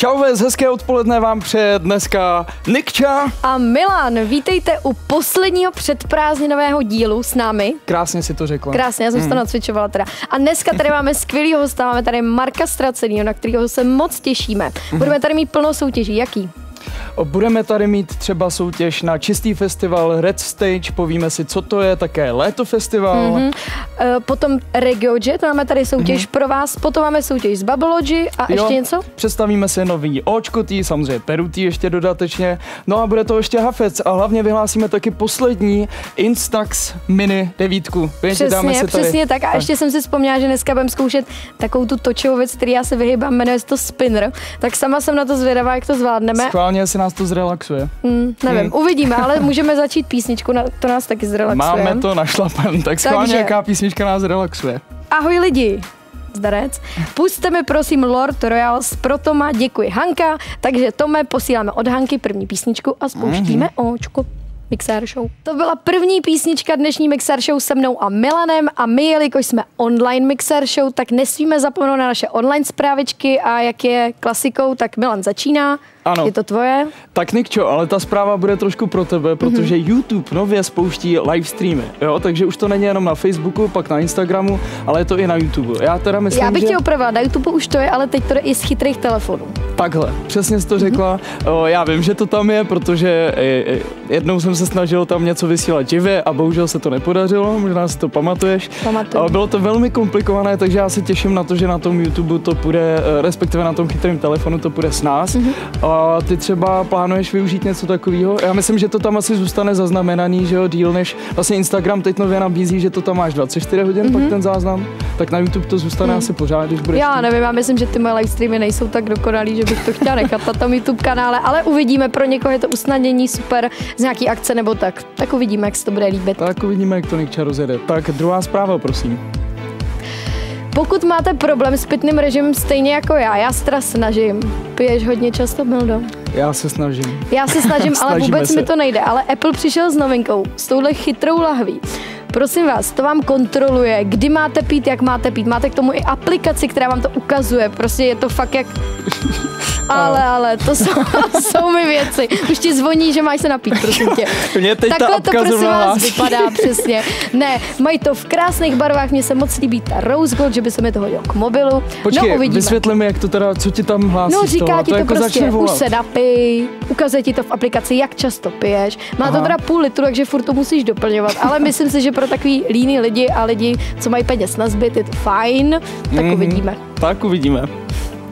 Čau vás, hezké odpoledne vám přeje dneska Nikča. A Milan, vítejte u posledního předprázdninového dílu s námi. Krásně si to řekla. Krásně, já jsem mm. to nacvičovala teda. A dneska tady máme skvělýho hosta, máme tady Marka Stracenýho, na kterého se moc těšíme. Budeme tady mít plno soutěží, jaký? Budeme tady mít třeba soutěž na Čistý festival, Red Stage, povíme si, co to je, také Léto festival. Mm-hmm. Potom Regio Jet, máme tady soutěž mm-hmm. pro vás, potom máme soutěž z Babblogy a jo, ještě něco? Představíme si nový očkotý, samozřejmě perutý ještě dodatečně, no a bude to ještě hafec a hlavně vyhlásíme taky poslední Instax mini devítku. Přesně, dáme si tady. přesně tak a ještě jsem si vzpomněla, že dneska budeme zkoušet takovou tu točovou věc, který já se vyhýbám, jmenuje se to spinner, tak sama jsem na to zvědavá, jak to zvládneme. Schválně si nás to zrelaxuje. Hmm, nevím, hmm. uvidíme, ale můžeme začít písničku, to nás taky zrelaxuje. Máme to našlapen, tak schválně Takže... jaká písnička nás relaxuje. Ahoj lidi, zdarec. Puste mi prosím Lord Royals pro Toma, děkuji Hanka, takže Tome posíláme od Hanky první písničku a spouštíme mm-hmm. očko. Mixer Show. To byla první písnička dnešní Mixer Show se mnou a Milanem a my, jelikož jsme online Mixer Show, tak nesmíme zapomenout na naše online zprávičky a jak je klasikou, tak Milan začíná. Ano. Je to tvoje? Tak Nikčo, ale ta zpráva bude trošku pro tebe, protože mm-hmm. YouTube nově spouští live streamy, jo, takže už to není jenom na Facebooku, pak na Instagramu, ale je to i na YouTube. Já teda myslím, Já bych že... tě opravila, na YouTube už to je, ale teď to je i z chytrých telefonů. Takhle, přesně jsi to řekla. Mm-hmm. O, já vím, že to tam je, protože jednou jsem se snažil tam něco vysílat živě a bohužel se to nepodařilo, možná si to pamatuješ. Pamatuju. Bylo to velmi komplikované, takže já se těším na to, že na tom YouTube to půjde, eh, respektive na tom chytrém telefonu to půjde s nás. Mm-hmm. A ty třeba plánuješ využít něco takového? Já myslím, že to tam asi zůstane zaznamenaný, že jo, díl než vlastně Instagram teď nově nabízí, že to tam máš 24 hodin, mm-hmm. pak ten záznam, tak na YouTube to zůstane mm. asi pořád, když budeš. Já nevím, já myslím, že ty moje live streamy nejsou tak dokonalý, že bych to chtěla nechat na tom YouTube kanále, ale uvidíme, pro někoho je to usnadnění super z nějaký akce nebo tak. Tak uvidíme, jak se to bude líbit. Tak uvidíme, jak to Nikča rozjede. Tak druhá zpráva, prosím. Pokud máte problém s pitným režimem stejně jako já, já se teda snažím. Piješ hodně často, Mildo? Já se snažím. Já se snažím, ale vůbec se. mi to nejde. Ale Apple přišel s novinkou, s touhle chytrou lahví. Prosím vás, to vám kontroluje, kdy máte pít, jak máte pít. Máte k tomu i aplikaci, která vám to ukazuje. Prostě je to fakt jak ale, ale, to jsou, jsou mi věci. Už ti zvoní, že máš se napít, prosím tě. Mě teď Takhle ta to prosím vás vypadá, přesně. Ne, mají to v krásných barvách, mně se moc líbí ta Rose Gold, že by se mi to hodilo k mobilu. Počkej, no, uvidíme. vysvětli mi, jak to teda, co ti tam hlásí No, říká toho, ti to, to jako prostě, už se napij, ukazuje ti to v aplikaci, jak často piješ. Má Aha. to teda půl litru, takže furt to musíš doplňovat, ale myslím si, že pro takový líný lidi a lidi, co mají peněz na zbyt, je to fajn, tak mm-hmm. uvidíme. Tak uvidíme.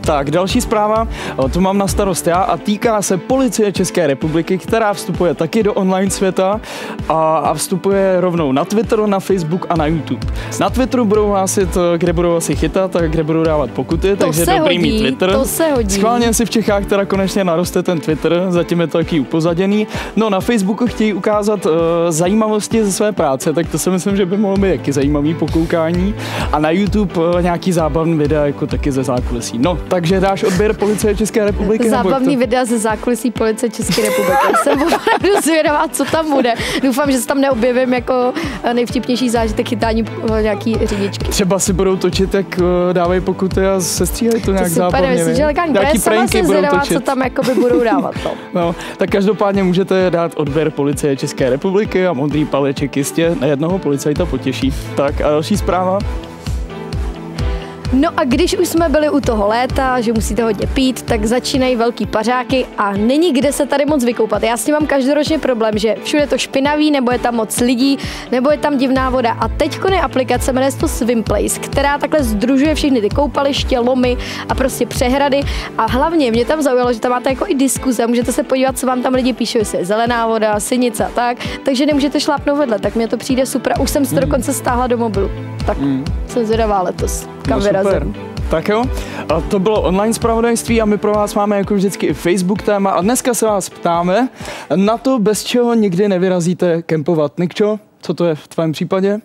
Tak, další zpráva, to mám na starost já a týká se policie České republiky, která vstupuje taky do online světa a, a vstupuje rovnou na Twitter, na Facebook a na YouTube. Na Twitteru budou hlásit, kde budou asi chytat a kde budou dávat pokuty, to takže se dobrý hodí, mít Twitter. To se hodí. Schválně si v Čechách teda konečně naroste ten Twitter, zatím je to taky upozaděný. No na Facebooku chtějí ukázat uh, zajímavosti ze své práce, tak to si myslím, že by mohlo být jaký zajímavý pokoukání. A na YouTube uh, nějaký zábavný videa jako taky ze zákulisí. No, tak takže dáš odběr policie České republiky? Zábavný to... videa ze zákulisí policie České republiky. Jsem opravdu zvědavá, co tam bude. Doufám, že se tam neobjevím jako eh, nejvtipnější zážitek chytání eh, nějaký řidičky. Třeba si budou točit, jak eh, dávají pokuty a sestříhají to nějak to super, zábavně. Myslím, že legální. Nějaký sama se zvědavá, co tam jakoby budou dávat. To. no, tak každopádně můžete dát odběr policie České republiky a modrý paleček jistě na jednoho policajta potěší. Tak a další zpráva. No a když už jsme byli u toho léta, že musíte hodně pít, tak začínají velký pařáky a není kde se tady moc vykoupat. Já s tím mám každoročně problém, že všude je to špinavý, nebo je tam moc lidí, nebo je tam divná voda. A teď je aplikace, jmenuje se to Swim Place, která takhle združuje všechny ty koupaliště, lomy a prostě přehrady. A hlavně mě tam zaujalo, že tam máte jako i diskuze, můžete se podívat, co vám tam lidi píšou, jestli je zelená voda, synice a tak, takže nemůžete šlápnout vedle, tak mě to přijde super. Už jsem si to mm. dokonce stáhla do mobilu. Tak mm. jsem zvědavá letos. Kam no, vyrazím. Tak jo, a to bylo online zpravodajství a my pro vás máme jako vždycky i Facebook téma a dneska se vás ptáme na to, bez čeho nikdy nevyrazíte kempovat. Nikčo, co to je v tvém případě?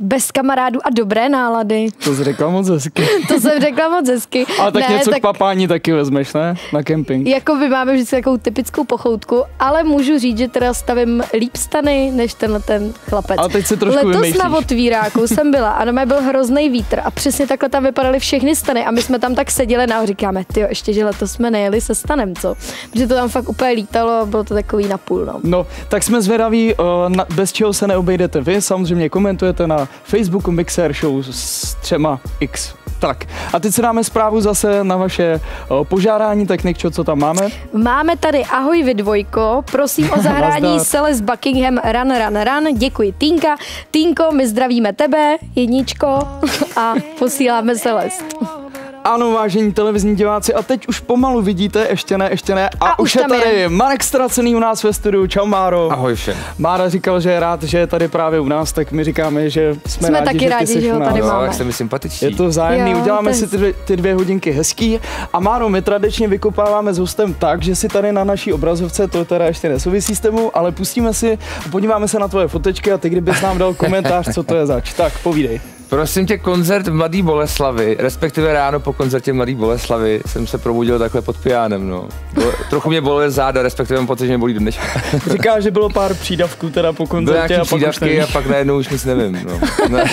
Bez kamarádů a dobré nálady. To jsi řekla moc hezky. To jsem řekla moc hezky. Ale tak ne, něco tak k papání taky vezmeš, ne? Na kemping. jako by máme vždycky takovou typickou pochoutku, ale můžu říct, že teda stavím líp stany, než tenhle ten chlapec. Ale teď se trošku Letos vymýšlíš. na otvíráku jsem byla a doma byl hrozný vítr a přesně takhle tam vypadaly všechny stany a my jsme tam tak seděli na a říkáme, ty ještě, že letos jsme nejeli se stanem, co? Protože to tam fakt úplně lítalo a bylo to takový napůl, no. No, tak jsme zvědaví, na, bez čeho se neobejdete vy. Samozřejmě komentujete na Facebooku Mixer Show s třema X. Tak, a teď se dáme zprávu zase na vaše uh, požádání, tak Nikčo, co tam máme? Máme tady ahoj vy dvojko, prosím o zahrání. Celeste Buckingham Run Run Run, děkuji Týnka. Týnko, my zdravíme tebe, jedničko a posíláme Celest. Ano, vážení televizní diváci, a teď už pomalu vidíte, ještě ne, ještě ne. A, A už už je tady je. Marek Stracený u nás ve studiu. Čau, Máro. Ahoj všem. Mára říkal, že je rád, že je tady právě u nás, tak my říkáme, že jsme, Jsme rádi, taky že ty rádi, že ho tady Jo, máme. jak jste mi sympatičtí. Je to vzájemný, Jo, uděláme si ty dvě, ty dvě hodinky hezký. A Máro, my tradičně vykopáváme s hostem tak, že si tady na naší obrazovce, to teda ještě nesouvisí s tebou, ale pustíme si a podíváme se na tvoje fotečky a ty kdybys nám dal komentář, co to je zač. Tak, povídej. Prosím tě, koncert v Mladý Boleslavy, respektive ráno po koncertě v Mladý Boleslavy jsem se probudil takhle pod pijánem, no. Bylo, trochu mě bolely záda, respektive mám pocit, že mě bolí do dneška. Říká, že bylo pár přídavků teda po koncertě nějaký a pak už přídavky a pak najednou už nic nevím, no. Ne.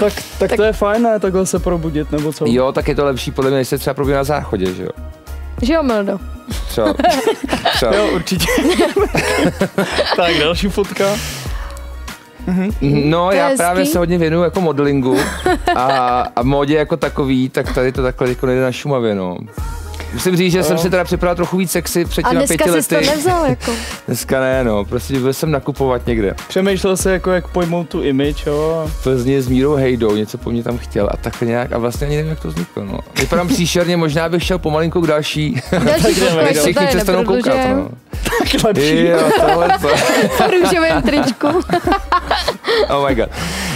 tak, tak, to je fajn, ne, takhle se probudit, nebo co? Jo, tak je to lepší podle mě, než se třeba probudit na záchodě, že jo. Že jo, Mildo? Třeba. třeba. Jo, určitě. tak, další fotka. No, To já hezký. právě se hodně věnuju jako modelingu a, a modě jako takový, tak tady to takhle jako nejde na Šumavě, no. Musím říct, že jsem si teda připravil trochu víc sexy před A těma dneska pěti jsi to lety. nevzal, jako. Dneska ne, no, prostě byl jsem nakupovat někde. Přemýšlel se jako, jak pojmout tu image, jo. V Plzně s Mírou Hejdou, něco po mně tam chtěl a tak nějak, a vlastně ani nevím, jak to vzniklo, no. Vypadám příšerně, možná bych šel pomalinku k další, Další jako všichni přestanou koukat, no. Tak lepší. Jo, tohle to. V růžovém tričku. Oh my god.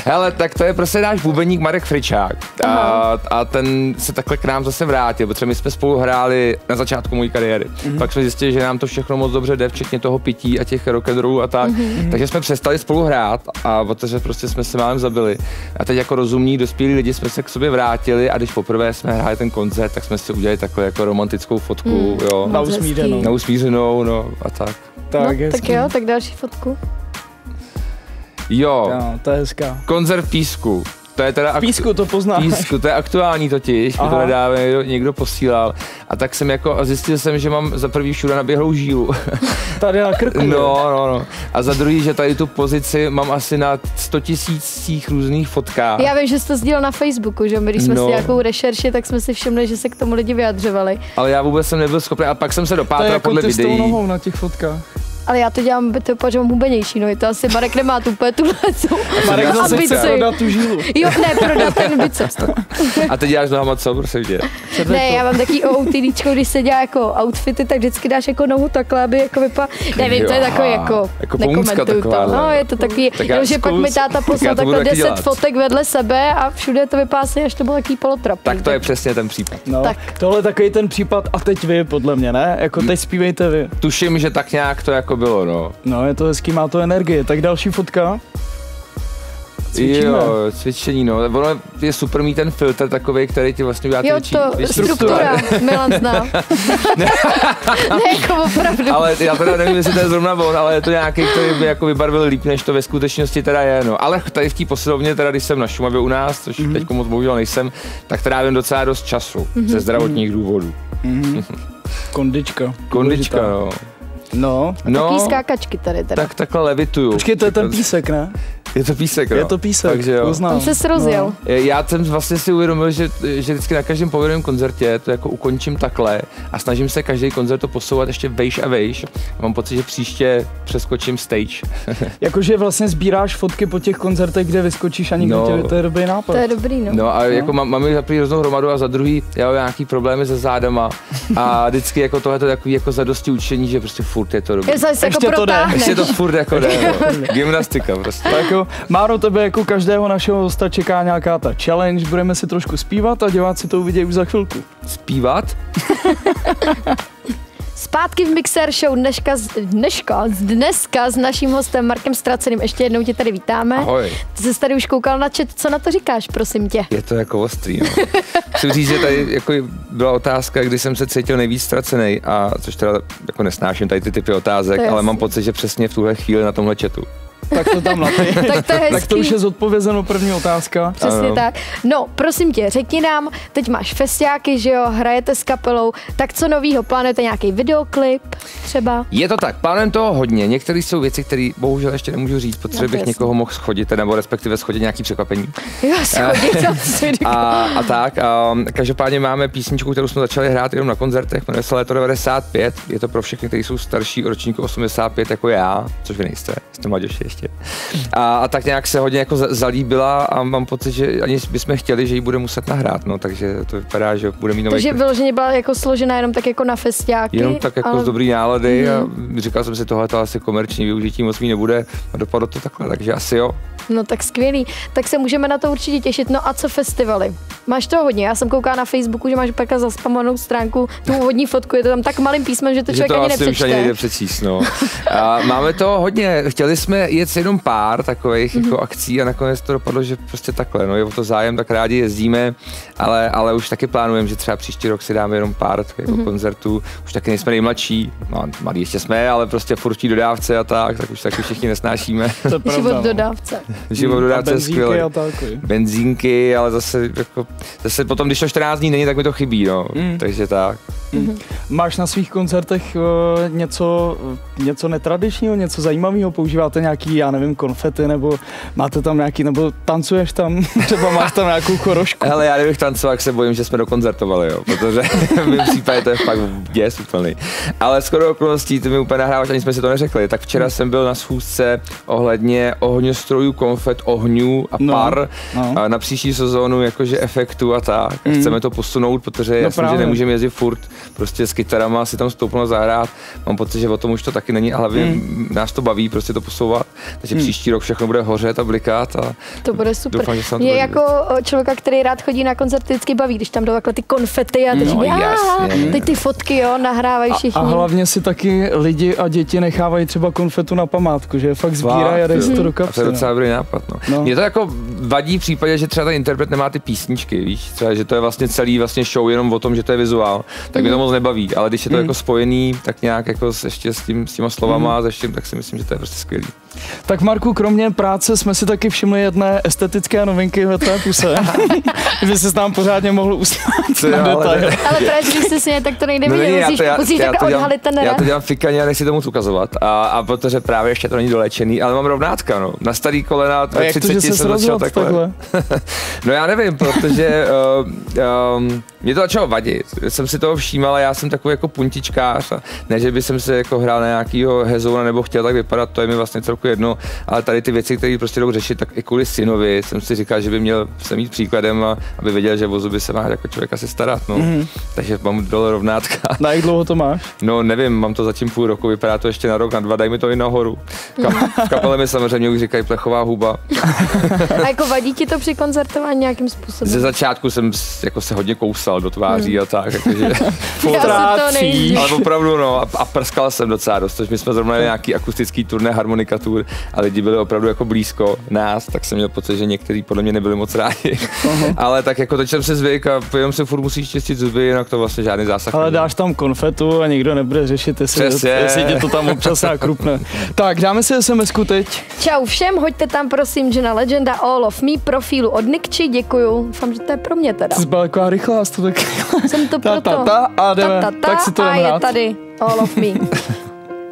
Hele, tak to je prostě náš bubeník Marek Fričák. A, a ten se takhle k nám zase vrátil, protože my jsme spolu hráli na začátku mojí kariéry. Mm-hmm. Pak jsme zjistili, že nám to všechno moc dobře jde, včetně toho pití a těch rollů a tak. Mm-hmm. Takže jsme přestali spolu hrát a protože prostě jsme se málem zabili. A teď jako rozumní, dospělí lidi jsme se k sobě vrátili a když poprvé jsme hráli ten koncert, tak jsme si udělali takhle jako romantickou fotku, mm. jo. Na usmířenou. Na usmířenou, no a tak. Tak, no, hezký. tak jo, tak další fotku. Jo, Jo, to je hezká. koncert v Písku. To je teda aktu- Písku to poznáš. Písku, to je aktuální totiž, mi to Aha. nedávno někdo, někdo posílal. A tak jsem jako, a zjistil jsem, že mám za prvý všude naběhlou žílu. Tady na krku. No, no, no. A za druhý, že tady tu pozici mám asi na 100 tisících různých fotkách. Já vím, že jsi to sdílel na Facebooku, že my, když jsme No. si nějakou rešerši, tak jsme si všimli, že se k tomu lidi vyjadřovali. Ale já vůbec jsem nebyl schopný. A pak jsem se To je dopátral jako podle videí. nohou na těch fotkách. Ale já to dělám, to považuji hubenější, no je to asi Marek nemá tu úplně tuhle tu Marek zase chce prodat tu žílu. Jo, ne, prodat ten biceps. A teď děláš nohama co, prosím tě? Ne, já mám taký OOTDčko, když se dělá jako outfity, tak vždycky dáš jako nohu takhle, aby jako vypadá. Nevím, to je Jo, takový jako, jako pomůcka nekomentuju to. No, je to takový, Tak jenom, že pak mi táta poslal takhle taky 10 dělat. fotek vedle sebe a všude to vypadá až to bylo takový polotrapný. Tak to je přesně ten případ. No, Tak. tohle je takový ten případ a teď vy, podle mě, ne? Jako teď zpívejte vy. Tuším, že tak nějak to jako bylo, no. No, je to hezký, má to energie. Tak další fotka. Cvičíme. Jo, cvičení, no. Ono je super mít ten filtr takový, který ti vlastně udělá Jo, větší, to větší struktura, Milan zná. ne, jako opravdu. Ale já teda nevím, jestli to je zrovna on, ale je to nějaký, který by jako vybarvil líp, než to ve skutečnosti teda je. No. Ale tady v té posilovně, teda když jsem na Šumavě u nás, což mm-hmm. teď moc bohužel nejsem, tak trávím docela dost času mm-hmm. ze zdravotních důvodů. Kondička. Kondička, Důležitá. no. No. No, Taký skákačky tady teda. tak takhle levituju. Počkej, to je ten písek, ne? Je to písek, no. Je to písek, Takže jo. poznám. On se srozjel. Já jsem vlastně si uvědomil, že, že vždycky na každém povedeném koncertě to jako ukončím takhle a snažím se každý koncert to posouvat ještě vejš a vejš. Mám pocit, že příště přeskočím stage. Jakože vlastně sbíráš fotky po těch koncertech, kde vyskočíš a nikdo No. tě, to je dobrý nápad. To je dobrý, no. No a jako mám, mám za první hroznou hromadu a za druhý já mám nějaký problémy se zádama a vždycky jako tohle to je takový jako zadosti učení, že prostě furt je to dobrý. Je zase jako Ještě to jde. protáhneš. Ještě to furt jako jde, no. Gymnastika prostě. Tak jo, Máro, tebe jako každého našeho hosta čeká nějaká ta challenge, budeme si trošku zpívat a diváci to uvidějí už za chvilku. Zpívat? Zpátky v Mixer Show dneška, dneška, z dneska s naším hostem Markem Straceným. Ještě jednou tě tady vítáme. Ahoj. Ty jsi tady už koukal na chat, co na to říkáš, prosím tě? Je to jako ostrý, no. Chci říct, že tady jako byla otázka, kdy jsem se cítil nejvíc ztracený, a což teda jako nesnáším tady ty typy otázek, ale jasný. mám pocit, že přesně v tuhle chvíli na tomhle chatu. Tak to tam na ty. Tak to je hezký. tak to už je zodpovězeno první otázka. Přesně Ano. tak. No, prosím tě, řekni nám, teď máš festiáky, že jo, hrajete s kapelou, tak co novýho? Plánujete nějaký videoklip třeba? Je to tak, plánem toho hodně. Některé jsou věci, které bohužel ještě nemůžu říct, protože No, bych jasný. někoho mohl schodit, nebo respektive schodit nějaký překvapení. Jo, schodit, to říkám. A, a tak. A, každopádně máme písničku, kterou jsme začali hrát jenom na koncertech, jmenuje se Léto 95. Je to pro všechny, kteří jsou starší ročníku 85 jako já, což vy nejste, jste mladější ještě. A, a tak nějak se hodně jako za- zalíbila a mám pocit, že ani bychom chtěli, že ji bude muset nahrát, no, takže to vypadá, že bude mít nový Takže vyloženě byla jako složená jenom tak jako na festiáky. Jenom tak jako ale- Mhm. z dobrý nálady mm-hmm. a říkal jsem si, tohle to asi komerční využití moc mý nebude a dopadlo to takhle, takže asi jo. No tak skvělý. Tak se můžeme na to určitě těšit. No a co festivaly? Máš to hodně. Já jsem koukala na Facebooku, že máš pak zaspamovanou stránku, tu úvodní fotku, je to tam tak malým písmem, že to že člověk to ani asi už ani nepřečte. nejde přečíst, no. A máme to hodně, chtěli jsme jet jenom pár takových Mhm. mm-hmm. jako akcí a nakonec to dopadlo, že prostě takhle, no je o to zájem, tak rádi jezdíme, ale, ale už taky plánujeme, že třeba příští rok si dáme jenom pár jako Mhm. mm-hmm. koncertů, už taky nejsme nejmladší, no, malí ještě jsme, ale prostě furt dodávce a tak, tak už taky všichni nesnášíme. To je pravda, Život no. dodávce. Život A dodávce je benzínky skvělý. tak. Benzínky, ale zase, jako, zase potom, když to 14 dní není, tak mi to chybí, no. Mm. Takže tak. Máš na svých koncertech uh, něco, něco netradičního, něco zajímavého? Používáte nějaký, já nevím, konfety, nebo máte tam nějaký, nebo tancuješ tam, třeba máš tam nějakou chorošku? Hele, já kdybych tancoval, tak se bojím, že jsme dokoncertovali, jo, protože v mém případě to je fakt děs úplný. Ale skoro okolností, ty mi úplně nahráváš, ani jsme si to neřekli. Tak včera jsem byl na schůzce ohledně ohňostrojů, konfet, ohňů a No, par no. a na příští sezónu jakože efektu a tak. Mm. Chceme to posunout, protože No jasný, že nemůžeme jezdit furt prostě s kytarama si tam stoupnout zahrát. Mám pocit, že o tom už to taky není a hlavně Mm. nás to baví prostě to posouvat. Takže Mm. příští rok všechno bude hořet a blikat a To bude super. Doufám, že se Mě jako o, člověka, který rád chodí na koncerty, vždycky baví, když tam jdou takhle ty konfety a teď, No, no, jasně. teď ty fotky, jo, nahrávají všichni. A hlavně si taky lidi a děti nechávají třeba konfetu na památku, že je fakt sbírají a dají to do A to kapsy. je no. docela dobrý nápad. No. No. no. Mě to jako vadí v případě, že třeba ten interpret nemá ty písničky, víš, třeba, že to je vlastně celý vlastně show jenom o tom, že to je vizuál, tak mě to moc nebaví, ale když je to Mm. jako spojený, tak nějak jako s, ještě s, tím, s těma slovama a se vším, tak si myslím, že to je prostě skvělý. Tak Marku, kromě práce jsme si taky všimli jedné estetické novinky ve tvé puse. Vy se nám pořádně mohl usnat To na jo, ale- detail. Ale právě, když jsi si tak to nejde No, vidět, musíš, to, já, musíš já, to takhle dělám, odhalit ten já to dělám fikaně a nechci to moc ukazovat. A, a protože právě ještě to není dolečený, ale mám rovnátka, no. Na starý kolena A ve jak to, 30 že jsi jsem začal takhle. takhle? No já nevím, protože uh, um, mě to začalo vadit. Jsem si toho všímal, ale já jsem takový jako puntičkář. A ne, že by jsem se jako hrál na nějakýho hezouna nebo chtěl tak vypadat, to je mi vlastně celku jedno. Ale tady ty věci, které prostě jdou řešit, tak i kvůli synovi jsem si říkal, že by měl se mít příkladem, a aby věděl, že vozu by se má jako člověk asi starat. No. Mhm. Takže mám dole rovnátka. Na jak dlouho to máš? No nevím, mám to zatím půl roku, vypadá to ještě na rok, na dva, daj mi to i nahoru. Ka- v kapele mi samozřejmě už říkají plechová huba. A jako vadí ti to při koncertování nějakým způsobem? Ze začátku jsem jako se hodně kousal do tváří Hmm. a tak, jakože, Trácí. nejdřív. ale opravdu no, a, a prskal jsem docela dost, což my jsme zrovna nějaký akustický turné harmonika tour a lidi byli opravdu jako blízko nás, tak jsem měl pocit, že někteří podle mě nebyli moc rádi. ale tak jako teď jsem se zvyk a jenom si furt musíš čistit zuby, jinak to vlastně žádný zásah Ale dáš tam konfetu a nikdo nebude řešit, jestli, Přesně. jestli tě to tam občas nějak rupne. Tak, dáme si sms teď. Čau všem, hoďte tam prosím, že na Legenda All of Me profilu od Nikči, děkuju. Doufám, že to je pro mě teda. Jsi byla taková rychlá, jsi to tak... Jsem to Ta, proto. ta, ta, a jdeme. Ta, ta, ta, Tak si to a je tady All of Me.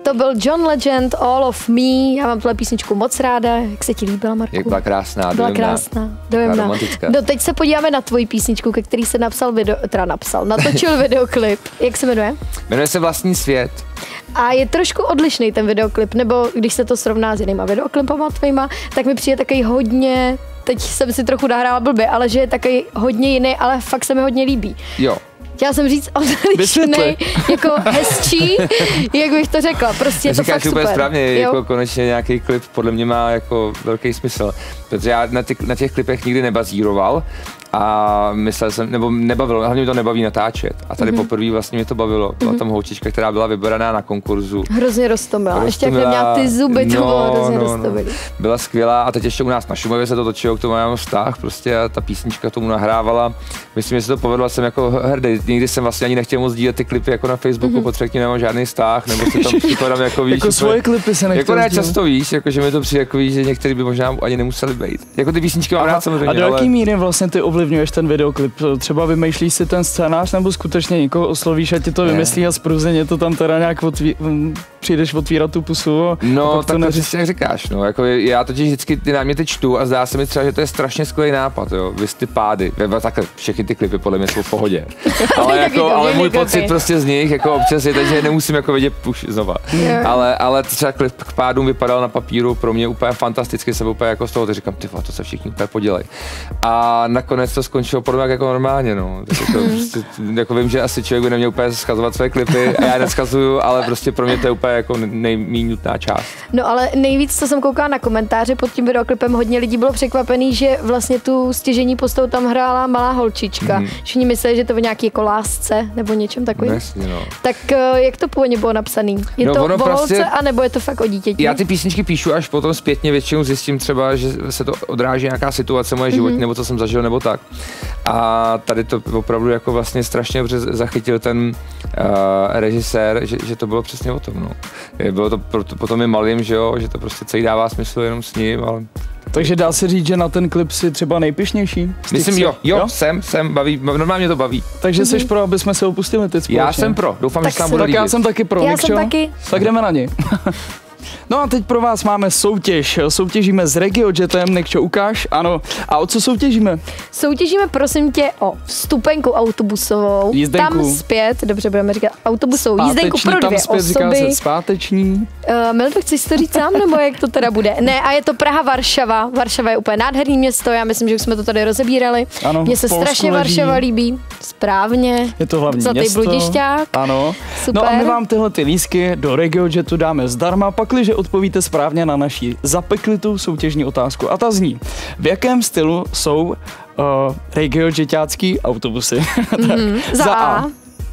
To byl John Legend, All of Me. Já mám tuhle písničku moc ráda. Jak se ti líbila, Marku? Jak byla krásná, Byla dojemná. krásná, dojemná. romantická. No teď se podíváme na tvoji písničku, ke který se napsal video, teda napsal, natočil videoklip. Jak se jmenuje? Jmenuje se Vlastní svět. A je trošku odlišný ten videoklip, nebo když se to srovná s jinýma videoklipama tvýma, tak mi přijde takový hodně, teď jsem si trochu nahrála blbě, ale že je takový hodně jiný, ale fakt se mi hodně líbí. Jo, Chtěla jsem říct odlišný, jako hezčí, jak bych to řekla, prostě je to fakt úplně super. správně, Jo. jako konečně nějaký klip podle mě má jako velký smysl, protože já na, ty, na těch klipech nikdy nebazíroval a myslel jsem, nebo nebavilo, hlavně mě to nebaví natáčet. A tady Mhm. mm-hmm. poprvé vlastně mě to bavilo. Byla tam holčička, která byla vybraná na konkurzu. Hrozně roztomilá. Ještě jak neměla ty zuby, to no, bylo hrozně no, no. Byla skvělá a teď ještě u nás na Šumavě se to točilo, k tomu mám vztah prostě a ta písnička tomu nahrávala. Myslím, že se to povedlo, jsem jako hrdý. Nikdy jsem vlastně ani nechtěl moc dílet ty klipy jako na Facebooku, mm-hmm. protože k nim nemám žádný vztah, nebo si tam připadám jako víš. Jako svoje klipy se jako ne často víš, jako že mi to přijde jako víš, že některý by možná ani nemuseli být. Jako ty písničky mám rád samozřejmě, a do ale... jaký míry vlastně ty ovlivňuješ ten videoklip? Třeba vymýšlíš si ten scénář nebo skutečně někoho oslovíš a ti to vymyslí a spruzeně to tam teda nějak otví, mm, přijdeš otvírat tu pusu a No, a pak tak to to neřeš- přesně jak říkáš, no, jako já totiž vždycky ty náměty čtu a zdá se mi třeba, že to je strašně skvělý nápad, jo, vy ty pády, takhle, všechny ty klipy podle mě jsou v pohodě, ale, jako, to ale můj pocit prostě z nich, jako občas je, takže nemusím jako vidět už znova, ale, ale třeba klip k pádům vypadal na papíru pro mě úplně fantasticky, jsem úplně jako z toho, teď říkám, ty to se všichni úplně podělej. A nakonec to skončilo podobně jako normálně, no. Tak jako, prostě, jako vím, že asi člověk by neměl úplně schazovat své klipy a já neschazuju, ale prostě pro mě to je úplně jako nejméně nutná část. No ale nejvíc, co jsem koukala na komentáře pod tím videoklipem, hodně lidí bylo překvapený, že vlastně tu stěžení postavu tam hrála malá holčička. Mhm. Všichni mysleli, že to bylo nějaký jako lásce nebo něčem takovým. No, jasně, no. Tak eh, jak to původně bylo napsaný? Je No, to o holce, prostě- anebo je to fakt o dítěti? Já ty písničky píšu až potom zpětně, většinou zjistím třeba, že se to odráží nějaká situace moje životní, mm-hmm. nebo co jsem zažil, nebo tak. A tady to opravdu jako vlastně strašně dobře zachytil ten uh, režisér, že, že, to bylo přesně o tom. No. Je, Bylo to proto, potom i malým, že jo, že to prostě celý dává smysl jenom s ním, ale Takže dá se říct, že na ten klip si třeba nejpišnější? myslím, všech, jo, jo, jsem, jsem, baví, normálně to baví. Takže Mhm. jsi pro, aby jsme se opustili teď společně. Já jsem pro, doufám, Tak že se nám bude Tak já jsem taky pro, Já Nikčo? jsem taky. Tak jdeme na ní. No a teď pro vás máme soutěž. Soutěžíme s RegioJetem, Nikčo ukáž, ano. A o co soutěžíme? Soutěžíme prosím tě o vstupenku autobusovou. Jízdenku. Tam zpět, dobře budeme říkat autobusovou jízdenku pro tam dvě zpět říká osoby. se zpáteční. Uh, Mildo, chceš si to říct sám, nebo jak to teda bude? Ne, a je to Praha, Varšava. Varšava je úplně nádherný město, já myslím, že už jsme to tady rozebírali. Ano, Mně se strašně leží. Varšava líbí. Správně. Je to hlavní Zlatý město. bludišťák. Ano. Super. No a my vám tyhle ty lísky do RegioJetu dáme zdarma, pakliže odpovíte správně na naší zapeklitou soutěžní otázku. A ta zní, v jakém stylu jsou uh, RegioJetácký autobusy? tak, Mhm. Za A.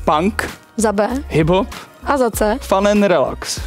Punk, Za B hip-hop, a za C. fun and relax.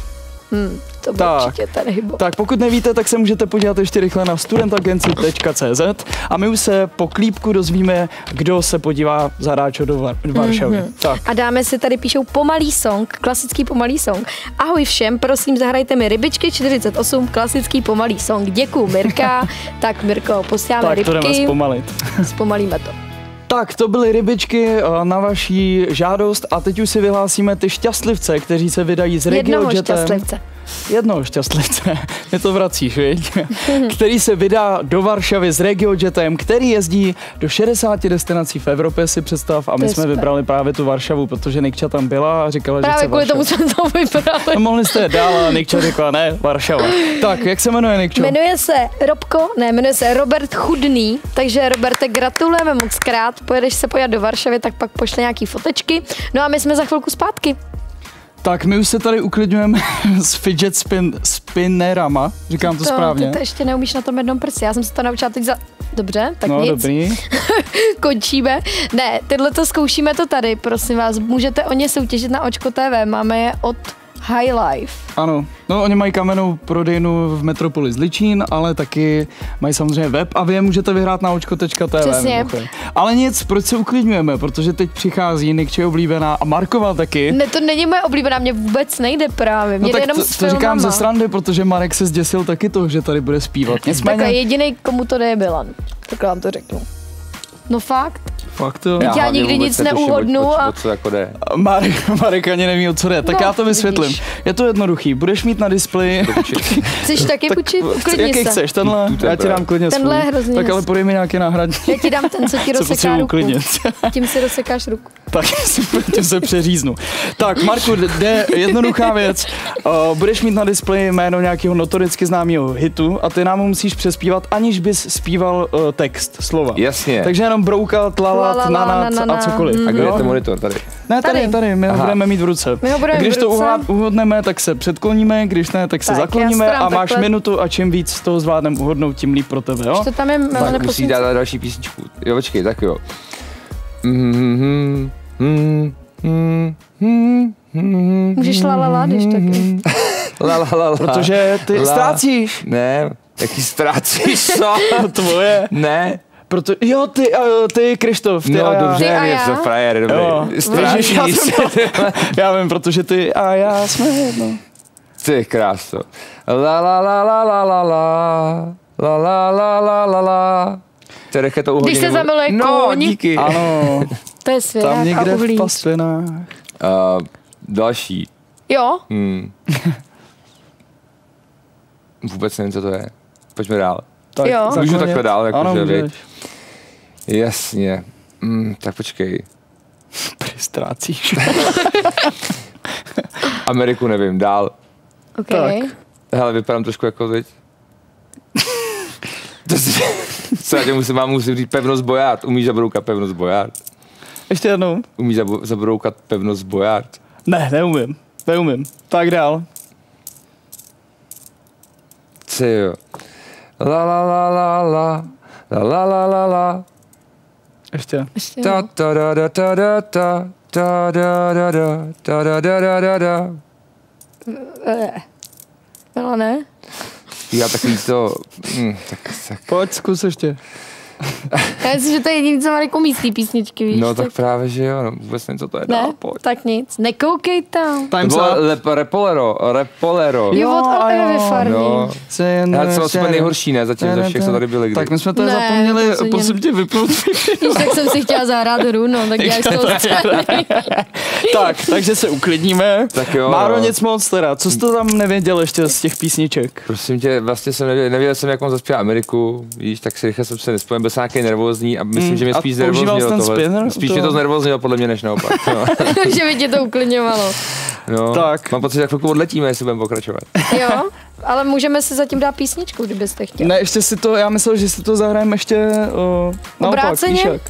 Hm, to byl Tak. určitě ten hybo. Tak pokud nevíte, tak se můžete podívat ještě rychle na studentagency.cz a my už se po klípku dozvíme, kdo se podívá za Ráčo do Var- Varšavy. Mhm. Tak. A dáme si tady píšou pomalý song, klasický pomalý song. Ahoj všem, prosím zahrajte mi rybičky 48, klasický pomalý song. Děkuju Mirka. tak Mirko, posíláme Tak to jdeme rybky, zpomalit. zpomalíme to. Tak, to byly rybičky eh, na vaší žádost a teď už si vyhlásíme ty šťastlivce, kteří se vydají s Jednoho RegioJetem. šťastlivce. Jednoho šťastlivce, mě to vracíš, viď? který se vydá do Varšavy s RegioJetem, který jezdí do 60 destinací v Evropě, si představ. A my jsme super. vybrali právě tu Varšavu, protože Nikča tam byla a říkala, že Právě chce kvůli Varšavu. tomu jsme to vybrali. No, mohli jste dál a Nikča řekla, ne, Varšava. Tak, jak se jmenuje Nikčo? Jmenuje se Robko, ne, jmenuje se Robert Chudný, takže Roberte, gratulujeme moc krát, pojedeš se podívat do Varšavy, tak pak pošle nějaký fotečky. No a my jsme za chvilku zpátky. Tak my už se tady uklidňujeme s fidget spin, spinnerama, říkám to, to, správně. Ty to ještě neumíš na tom jednom prstě, já jsem se to naučila teď za... Dobře, tak no, nic. dobrý. končíme. Ne, tyhle to zkoušíme to tady, prosím vás. Můžete o ně soutěžit na Očko TV, máme je od High Life. Ano, no oni mají kamennou prodejnu v Metropoli Zličín, ale taky mají samozřejmě web a vy je můžete vyhrát na očko.tv. Přesně. Ale nic, proč se uklidňujeme, protože teď přichází Nikče oblíbená a Markova taky. Ne, to není moje oblíbená, mě vůbec nejde právě. Mě no tak jenom to, to říkám ze srandy, protože Marek se zděsil taky toho, že tady bude zpívat. Takhle Nicméně, jediný, komu to jde, je Bilan. Takhle vám to řeknu. No fakt. Fakt to. Já hlavně nikdy nic neuhodnu a- o co jako jde. Marek, Marek ani neví, o co jde. Tak No, já to vysvětlím. vidíš. Je to jednoduchý. Budeš mít na displeji Chceš taky půjčit? Uklidni jaký se. chceš, tenhle, já ti dám klidně Tenhle je hrozně Tak ale podej mi nějaký náhradní. Já ti dám ten, co ti rozseká ruku. uklidnit. Tím si rozsekáš ruku. Tak tě se přeříznu. Tak, Marku, jde jednoduchá věc. Uh, budeš mít na displeji jméno nějakého notoricky známého hitu a ty nám ho musíš přespívat, aniž bys zpíval uh, text, slova. Jasně. Takže jenom broukat, lalat, La, la, la, nanat na, na, a cokoliv. mm. A kde je Jo? ten monitor tady? Ne, tady, Tady. tady, my ho budeme mít v ruce. My ho budeme když mít v to uhodneme, tak se předkloníme, když ne, tak se Tak, zakloníme a máš takhle. minutu a čím víc z toho zvládneme uhodnout, tím líp pro tebe, jo? To tam je Tak musí dát další písničku. Jo, počkej, tak jo. Mhm, mhm, mhm, mhm, mhm, Můžeš la la la, když taky. La la la la. Protože ty La. ztrácíš. Ne, jaký ztrácíš, co? Tvoje. ne. Proto, jo, ty, uh, ty Krištof, ty no a já. dobře, Ty a je já? frajer, Jo. dobrý. Ježiš, já jsem se. Já vím, protože ty a já jsme jedno. Ty kráso. La la la la la la la. La la la la la la. Terech je to uhodně. Když se nebo- zamiluje No, kůň. díky. Ano, To je svěrák tam a někde v uhlí. pastvinách. Uh, další. Jo, Hmm. Vůbec nevím, co to je. Pojďme dál. Tak, Jo. Můžu takhle dál, jako ano, že? Jasně. Mm, tak počkej. Prý ztrácíš. Ameriku nevím, dál. OK. Tak. Hele, vypadám trošku jako teď. To si, co já tě musím, mám musím říct pevnost boját. Umíš zabroukat pevnost boját? Ještě jednou. Umíš zabroukat pevnost boját? Ne, neumím. Neumím. Tak dál. Ty jo. La la la la la. La la la la la. Ještě. Ještě Ta ta da da ta da ta. Ta da da da. Ta da da da da da. Eh. Byla ne? Já takový to... Mm, tak, tak. Pojď, zkus ještě. Já myslím, že to je jediný, co má jako místní písničky, víš? No tak právě, že jo, no, vůbec nevím, co to je. Ne, Dál, pojď. tak nic. Nekoukej tam. To Time's bylo lep, repolero, repolero. Jo, od Evy jo. Farní. No. Ale co jsme nejhorší, ne? Zatím ze všech, co tady byli kdy. Tak my jsme to zapomněli, to prosím tě, vypnout. Tak jsem si chtěla zahrát hru, no, tak to scény. tak, takže se uklidníme. Tak jo, Máro, nic moc teda. Co jsi to tam nevěděl ještě z těch písniček? Prosím tě, vlastně jsem nevěděl, nevěděl jsem, jak on zaspívá Ameriku, víš, tak si rychle jsem se nespojil, jsem nějaký nervózní a myslím, Mm, že mě spíš znervoznilo tohle. spinner? Spíš To- mě to znervoznilo, podle mě, než naopak. No. že by tě to uklidňovalo. No. Tak. Mám pocit, že chvilku odletíme, jestli budeme pokračovat. Jo, ale můžeme si zatím dát písničku, kdybyste chtěli. Ne, ještě si to, já myslel, že si to zahrajeme ještě uh, naopak, Obráceně? víš jak?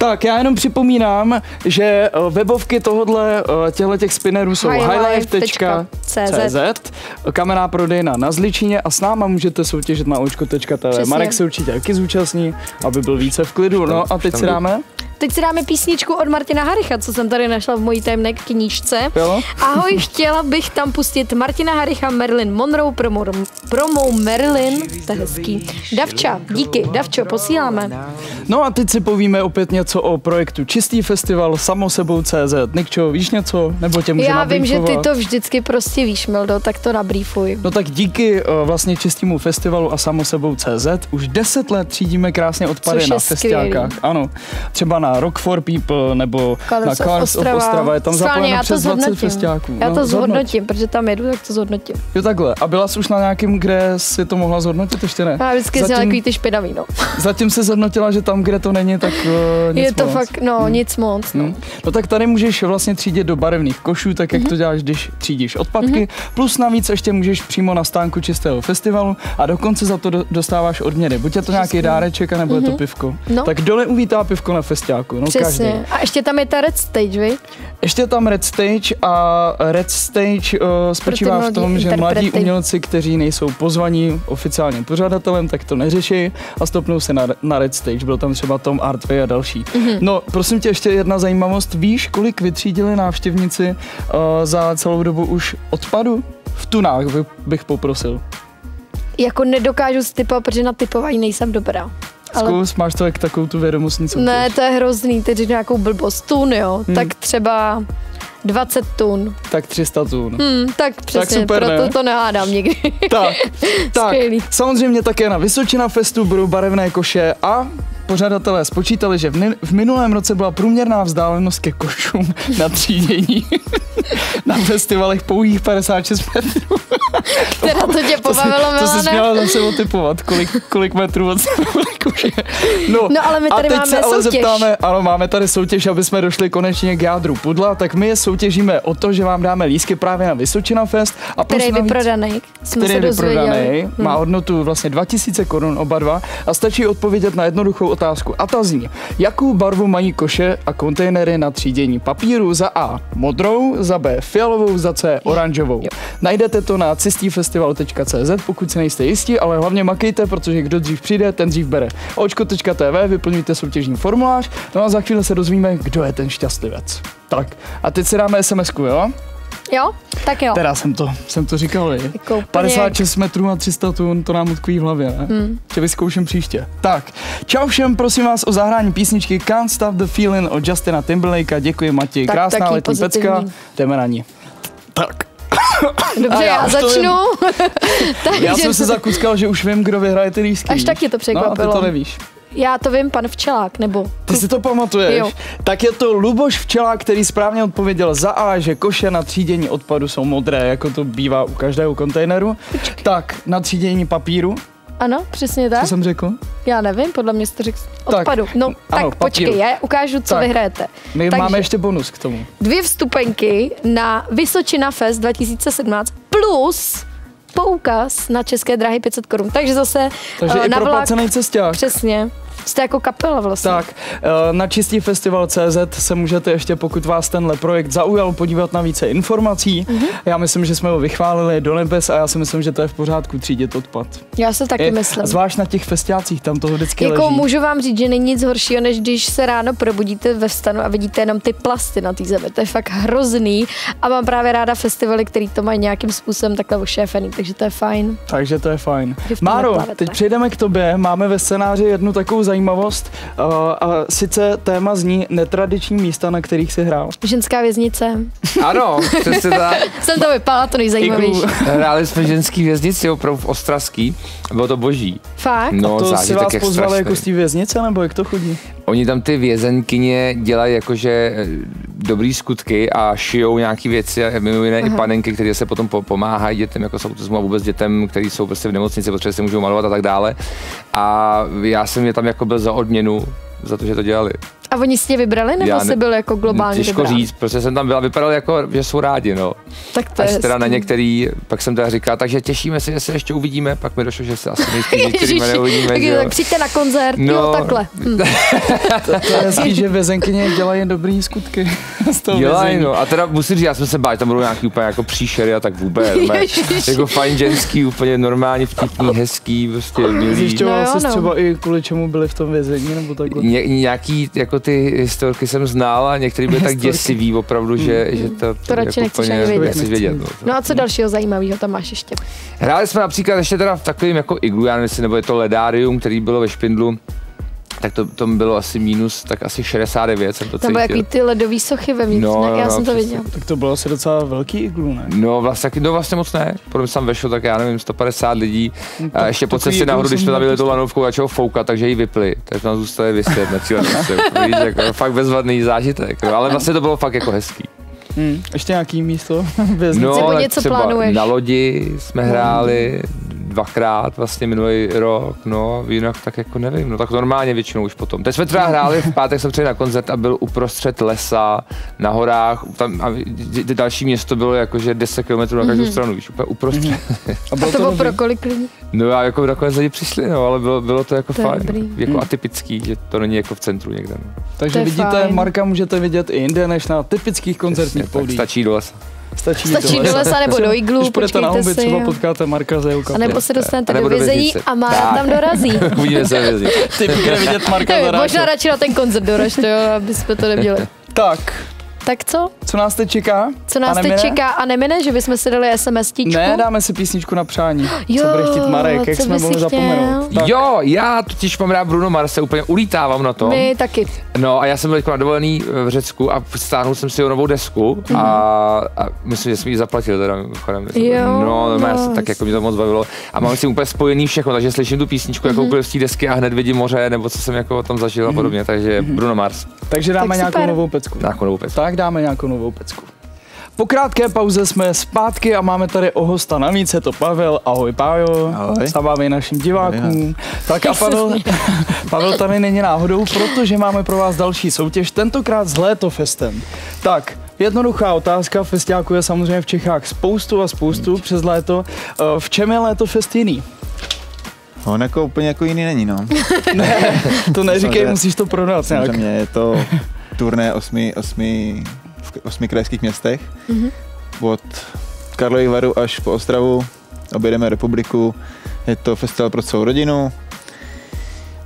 Tak, já jenom připomínám, že eh, webovky tohodle, eh, těchto těch spinnerů jsou highlife.cz, kamená prodejna na Zličině a s náma můžete soutěžit na očko.tv. Marek se určitě taky zúčastní, aby byl více v klidu. No a teď si dáme, Teď si dáme písničku od Martina Haricha, co jsem tady našla v mojí tajemné knížce. jo? Ahoj, chtěla bych tam pustit Martina Haricha, Marilyn Monroe, promo, promo Marilyn, to je hezký. Davča, díky, Davčo, posíláme. No a teď si povíme opět něco o projektu Čistý festival samosebou CZ. Nikčo, víš něco? Nebo tě může Já vím, že ty nabrýfovat? to vždycky prostě víš, Mildo, tak to nabrýfuj. No tak díky uh, vlastně čistému festivalu a samosebou CZ už 10 let třídíme krásně odpady na festiákách. Ano, třeba na Rock for People nebo Colors na of Colors of Ostrava. Ostrava. Je tam Schválně, zapojeno já to přes 20 zhodnotím. festiáků. Já No, to zhodnoť. zhodnotím, protože tam jedu, tak to zhodnotím. Jo takhle. A byla jsi už na nějakém, kde si to mohla zhodnotit? Ještě ne. Já vždycky jsem zatím, takový ty špinavý, no. zatím se zhodnotila, že tam, kde to není, tak uh, nic Je to moc. fakt, no, nic moc. No. Hmm. No tak tady můžeš vlastně třídit do barevných košů, tak jak to děláš, když třídíš odpadky. Plus navíc ještě můžeš přímo na stánku čistého festivalu a dokonce za to do- dostáváš odměny. Buď je to nějaký dáreček, nebo je to pivko. No. Tak dole uvítá pivko na festiáku, no každý. Přesně. A ještě tam je ta Red Stage, vy? Ještě je tam Red Stage a Red Stage uh, spočívá v tom, že mladí umělci, kteří nejsou pozvaní oficiálním pořadatelem, tak to neřeší a stopnou se na, na Red Stage. Byl tam třeba Tom Artway a další. Mhm. Mm-hmm. No, prosím tě, ještě jedna zajímavost. Víš, kolik vytřídili návštěvníci uh, za celou dobu už odpadu? V tunách bych, poprosil. Jako nedokážu typovat, protože na typování nejsem dobrá. Ale Zkus, máš to jak takovou tu vědomostní soutěž. ne, to je hrozný, teď řeknu nějakou blbost. Tun, jo, Hmm. tak třeba 20 tun. Tak 300 tun. Hmm, tak přesně, super, proto ne? to nehádám nikdy. Tak, tak. Skvělý. Samozřejmě také na Vysočina Festu budou barevné koše a pořadatelé spočítali, že v, ni- v minulém roce byla průměrná vzdálenost ke košům na třídění na festivalech pouhých 56 metrů. Teda to tě pobavilo, To si Milane? směla zase otypovat, kolik, kolik metrů od je. No, No, ale my a tady teď máme se ale soutěž. zeptáme, ano, máme tady soutěž, aby jsme došli konečně k jádru pudla, tak my je soutěžíme o to, že vám dáme lísky právě na Vysočina Fest. A Který je vyprodaný, jsme který se vyprodaný, dozvěděli. Hm. má hodnotu vlastně 2000 korun oba dva a stačí odpovědět na jednoduchou otázku. A ta zní, jakou barvu mají koše a kontejnery na třídění papíru za A modrou, za B fialovou, za C oranžovou. Najdete to na cistýfestival.cz, pokud si nejste jistí, ale hlavně makejte, protože kdo dřív přijde, ten dřív bere. Očko.tv, vyplňujte soutěžní formulář, no a za chvíli se dozvíme, kdo je ten šťastlivec. Tak, a teď si dáme SMS-ku, jo? Jo? Tak jo. Teda jsem to, jsem to říkal, jo. Jako úplně 56 metrů a 300 tun, to nám utkví v hlavě, ne? Hmm. Že vyzkouším příště. Tak, čau všem, prosím vás o zahrání písničky Can't Stop the Feeling od Justina Timberlakea. Děkuji Matěji, Tak, krásná letní pozitivní. pecka, jdeme na ní. Tak, Dobře, já já, začnu. Takže já jsem se zakuskal, že už vím, kdo vyhraje ty lístky. Až tak tě to No a ty překvapilo. to nevíš. Já to vím, pan Včelák, nebo... Ty si to pamatuješ? Jo. Tak je to Luboš Včelák, který správně odpověděl za A, že koše na třídění odpadu jsou modré, jako to bývá u každého kontejneru. Tak, na třídění papíru, Ano, přesně tak. co jsem řekl? Já nevím, podle mě jsi to řekl Tak, odpadu. No, ano, tak papíru. počkej, já ukážu, co Tak. vyhrajete. My Takže máme ještě bonus k tomu. dvě vstupenky na Vysočina Fest 2017 plus poukaz na České dráhy 500 korun. Takže zase Takže eh, i na vlak. cesták. Přesně. Jste jako kapela vlastně. Tak, eh, na čistýfestival.cz se můžete ještě, pokud vás tenhle projekt zaujal, podívat na více informací. Mhm. Mm-hmm. Já myslím, že jsme ho vychválili do nebes a já si myslím, že to je v pořádku třídit odpad. Já se taky Je- myslím. Zvlášť na těch festiácích, tam toho vždycky Jako leží. můžu vám říct, že není nic horšího, než když se ráno probudíte ve stanu a vidíte jenom ty plasty na té zemi. To je fakt hrozný a mám právě ráda festivaly, který to mají nějakým způsobem takhle ošéfený, takže to je fajn. Takže to je fajn. Máro, teď přejdeme k tobě. Máme ve scénáři jednu takovou zajímavost uh, a sice téma zní netradiční místa, na kterých si hrál. Ženská věznice. Ano, přesně tak. Jsem to vypadala to nejzajímavější. Hráli jsme ženský věznici opravdu v Ostravský. Bylo to boží. Fakt? No, to si vás jak pozvali strašný. jako z té věznice, nebo jak to chodí? Oni tam ty vězenkyně dělají jakože eh, dobrý skutky a šijou nějaký věci a mimo jiné i panenky, které se potom po- pomáhají dětem, jako s autismu a vůbec dětem, kteří jsou prostě v nemocnici, protože se můžou malovat a tak dále. A já jsem je tam jako byl za odměnu, za to, že to dělali. A oni si tě vybrali, nebo Já jsi byl jako globálně Těžko vybrán? říct, protože jsem tam byl a vypadal jako, že jsou rádi, no. Tak to je Až teda na některý, pak jsem teda říkal, takže těšíme se, že se ještě uvidíme, pak mi došlo, že se asi nejspíš neuvidíme, tak, jo. tak přijďte na koncert, No. jo, takhle. Hm. To je hezký, že vězenkyně dělají dobrý skutky z toho Dělají, no. A teda musím říct, já jsem se bál, že tam budou nějaký úplně jako příšery a tak vůbec. jako fajn ženský, úplně normálně vtipný, hezký, prostě milý. Zjišťoval No jo, jsi no. třeba i kvůli čemu byli v tom vězení, nebo takhle? Ně, nějaký jako ty historky jsem znal a některý byly tak děsivý opravdu, že, že to, To radši nechceš ani vědět. nechceš vědět. No. No a co dalšího zajímavého tam máš ještě? Hráli jsme například ještě teda v takovým jako iglu, já nevím, nebo je to ledárium, který bylo ve Špindlu, tak to, to bylo asi minus, tak asi 69 jsem to Tam byly cítil. jaký ty ledový sochy ve vnitř, No, ne? Já no, jsem to přesně. viděl. Tak to bylo asi docela velký iglu, ne? No vlastně, no vlastně moc ne. Potom jsem tam vešel, tak já nevím, 150 lidí. A ještě po cestě nahoru, když jsme tam byli tou lanovkou, začalo foukat, takže ji vypli. Takže tam zůstali vyset na cíle. Víš, jako, fakt bezvadný zážitek. No, ale vlastně to bylo fakt jako hezký. Hmm. Ještě nějaký místo věznice? No, Nebo tak něco třeba plánuješ? na lodi jsme hráli dvakrát vlastně minulý rok, no jinak tak jako nevím, no tak normálně většinou už potom. Teď jsme třeba hráli, v pátek jsem přijel na koncert a byl uprostřed lesa, na horách, tam a d- d- další město bylo jakože 10 km na každou Mhm. stranu, víš, úplně uprostřed. A A to bylo pro kolik lidí? No a jako nakonec lidi přišli, no, ale bylo, bylo to jako To fajn, dobrý. jako Hmm. atypický, že to není jako v centru někde. No. Takže vidíte, fajn. Marka můžete vidět i jinde, než na typických koncertních Přesně, poudích. stačí do lesa. Stačí, jít Stačí do lesa nebo do iglu, Když půjdete na počkejte houby, si. třeba potkáte Marka za jeho A nebo se dostanete nebo do vězení a má tam dorazí. Uvidíme se vězení. Ty vidět Marka možná radši na ten koncert doraž, to jo, aby jsme to neměli. Tak, Tak co? co nás teď čeká? Co nás A teď čeká a nemine, že bychom si dali SMS tíčku? Ne, dáme si písničku na přání. Jo, co bude chtít Marek, jak jsme mohli chtěl? zapomenout. Tak. Jo, já totiž mám rád Bruno Mars, se úplně ulítávám na to. My taky. No a já jsem byl jako na dovolený v Řecku a stáhnul jsem si jeho novou desku a, a myslím, že jsem ji zaplatil teda mimochodem. Jo, no, nice. se tak jako mě to moc bavilo. A mám si úplně spojený všechno, takže slyším tu písničku Mhm. jakoukoliv z té desky a hned vidím moře, nebo co jsem jako tam zažil a podobně, takže Bruno Mars, Takže dáme Tak nějakou novou pecku. nějakou novou pes. Tak dáme nějakou novou pecku. Po krátké pauze jsme zpátky a máme tady o hosta navíc, je to Pavel. Ahoj Pájo, Ahoj. Zavávej našim divákům. Tak a Pavel, Pavel tady není náhodou, protože máme pro vás další soutěž, tentokrát s Létofestem. Tak, Jednoduchá otázka, festiáků je samozřejmě v Čechách spoustu a spoustu přes léto. Eh, V čem je Létofest jiný? On jako úplně jako jiný není, no. To neříkej, musíš to prodat nějak. Samozřejmě je to turné osmi, osmi, v osmi krajských městech. Mhm. Od Karlových Varu až po Ostravu. Objedeme republiku. Je to festival pro celou rodinu.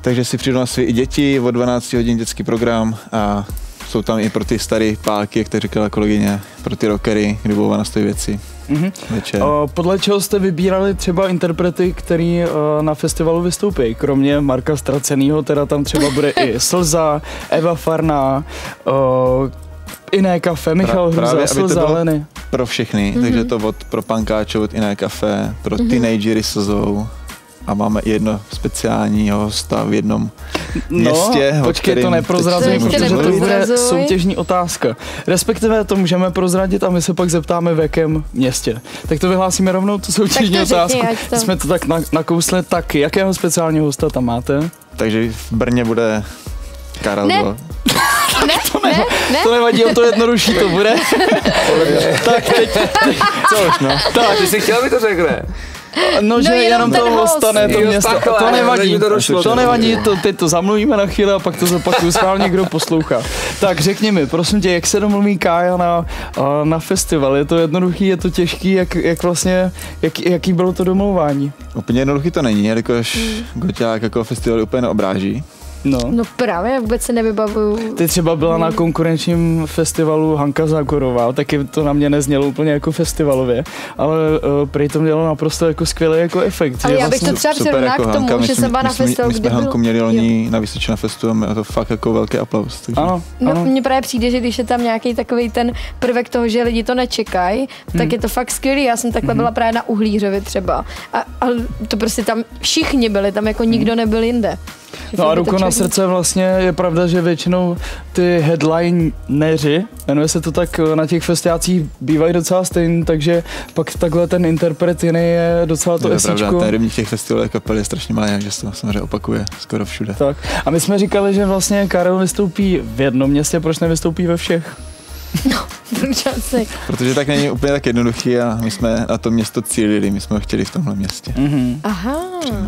Takže si přijdu na své i děti, od 12 hodin dětský program a jsou tam i pro ty staré pálky, jak to říkala kolegyně, pro ty rockery, kdy budou na stojí věci Mhm. večer. O, Podle čeho jste vybírali třeba interprety, který o, na festivalu vystoupí? Kromě Marka Stracenýho, teda tam třeba bude i Slza, Eva Farná, o, Iné kafe, Michal právě, Hruza, aby to Slza, bylo- Leny. pro všechny, mm-hmm. takže to od pro pankáče, od Iné kafe, pro mm-hmm. teenagery slzou a máme jedno speciálního hosta v jednom městě. o No, počkej, to kterým neprozrazuj, teď To ještě protože to bude neprozrazuj. soutěžní otázka. Respektive to můžeme prozradit a my se pak zeptáme, v jakém městě. Tak to vyhlásíme rovnou, tu soutěžní Tak to řekni, otázku. ať to- Jsme to tak na- nakousli, tak jakého speciálního hosta tam máte? Takže v Brně bude Karel Ne. Dvor. Ne, ne, ne. To nevadí, o to jednodušší to bude. tak teď, Co už, no? Tak, ty jsi chtěl, aby to řekne. No, že jenom jenom ten to ostane to Jo, město. takhle, To nevadí, to došlo. to nevadí, to, teď to zamluvíme na chvíli a pak to zopakuju správně, kdo poslouchá. Tak řekni mi, prosím tě, jak se domluví Kája na, na festival? Je to jednoduchý, je to těžký, jak, jak vlastně, jak, jaký bylo to domlouvání? Úplně jednoduchý to není, jelikož Goťák jako festival úplně neobráží. No. No právě, vůbec se nevybavuju. Ty třeba byla na konkurenčním festivalu Hanka Zágorová, taky to na mě neznělo úplně jako festivalově, ale uh, prý to mělo naprosto jako skvělý jako efekt. Ale já bych to třeba přirovnala k tomu, Hanka. My že jsme- jsem byla my na jsme- festivalu, My jsme kde Hanku byl... měli Jo. loni na Vysočině festivalu a to fakt jako velký aplaus. Takže Ano, No, ano. mně právě přijde, že když je tam nějaký takový ten prvek toho, že lidi to nečekají, Hmm. tak je to fakt skvělý. Já jsem takhle byla právě na Uhlířovi třeba. A, a to prostě tam všichni byli, tam jako nikdo nebyl jinde. Že No a ruku na člověk- srdce vlastně je pravda, že většinou ty headlineři, jmenuje se to tak, na těch festiácích bývají docela stejný, takže pak takhle ten interpret jiný je docela to je pravda, ten rybník těch festivalů kapel je strašně malý, takže se to samozřejmě opakuje skoro všude. Tak. A my jsme říkali, že vlastně Karel vystoupí v jednom městě, proč nevystoupí ve všech? Proč asi? Protože tak není úplně tak jednoduchý a my jsme na to město cílili, my jsme ho chtěli v tomhle městě. Mhm. Aha.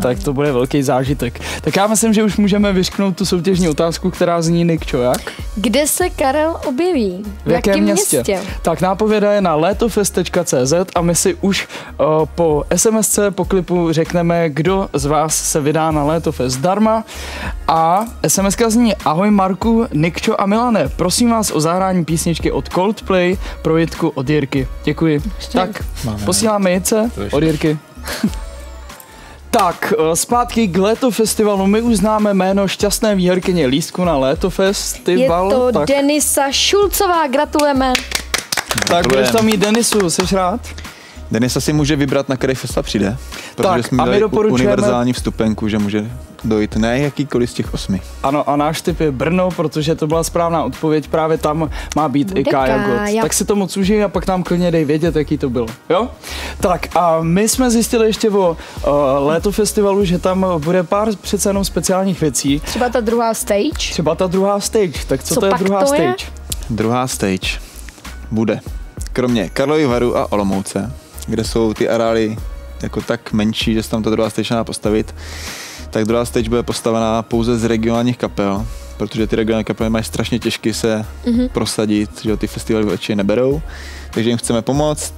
Tak to bude velký zážitek. Tak já myslím, že už můžeme vyšknout tu soutěžní otázku, která zní Nikčo, jak? Kde se Karel objeví? V jakém městě? Tak nápověda je na letofest.cz a my si už uh, po SMSce, po klipu řekneme, kdo z vás se vydá na Létofest zdarma. A SMSka zní Ahoj Marku, Nikčo a Milane, prosím vás o zahrání písničky od Coldplay pro Jitku od Jirky. Děkuji. Tak, Máme. posíláme Jitce od Jirky. Tak, eh, zpátky k Létofestivalu. My už známe jméno šťastné výherkyně lístku na Létofest. Je to tak, Denisa Šulcová, gratulujeme. tak budeš tam mít Denisu, jsi rád? Denis asi může vybrat, na který festival přijde, protože Tak, jsme a my doporučujeme- univerzální vstupenku, že může dojít na jakýkoliv z těch osmi. Ano, a náš typ je Brno, protože to byla správná odpověď. Právě tam má být Bude i Kája God. Tak si to moc užij a pak nám klidně dej vědět, jaký to bylo. Jo? Tak a my jsme zjistili ještě o uh, léto festivalu, že tam bude pár přece jenom speciálních věcí. Třeba ta druhá stage. Třeba ta druhá stage. Tak co, Co to je druhá to je? stage? Druhá stage bude kromě Karlovy Varu a Olomouce, kde jsou ty areály jako tak menší, že se tam ta druhá stage dá postavit, tak druhá stage bude postavená pouze z regionálních kapel, protože ty regionální kapely mají strašně těžky se mm-hmm. prosadit, že ty festivaly většině neberou, takže jim chceme pomoct,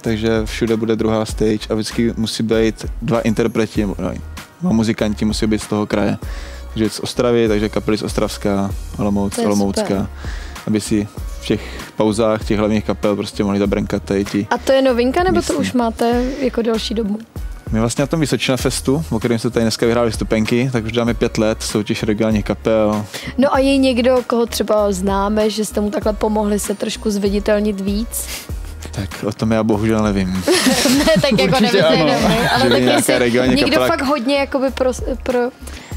takže všude bude druhá stage a vždycky musí být dva interpreti, no, dva muzikanti musí být z toho kraje. Takže z Ostravy, takže kapely z Ostravska, Olomouc, super. aby si v těch pauzách těch hlavních kapel prostě mohli zabrenkat tady ti. A to je novinka, nebo to Myslím. už máte jako další dobu? My vlastně na tom Vysočina Festu, o kterém se tady dneska vyhráli stupenky, tak už dáme pět let, soutěž regionálních kapel. No a je někdo, koho třeba známe, že jste mu takhle pomohli se trošku zviditelnit víc? Tak o tom já bohužel nevím. ne, tak jako nevím, ale tak nějaká jestli někdo kapela- fakt hodně jakoby pro, pro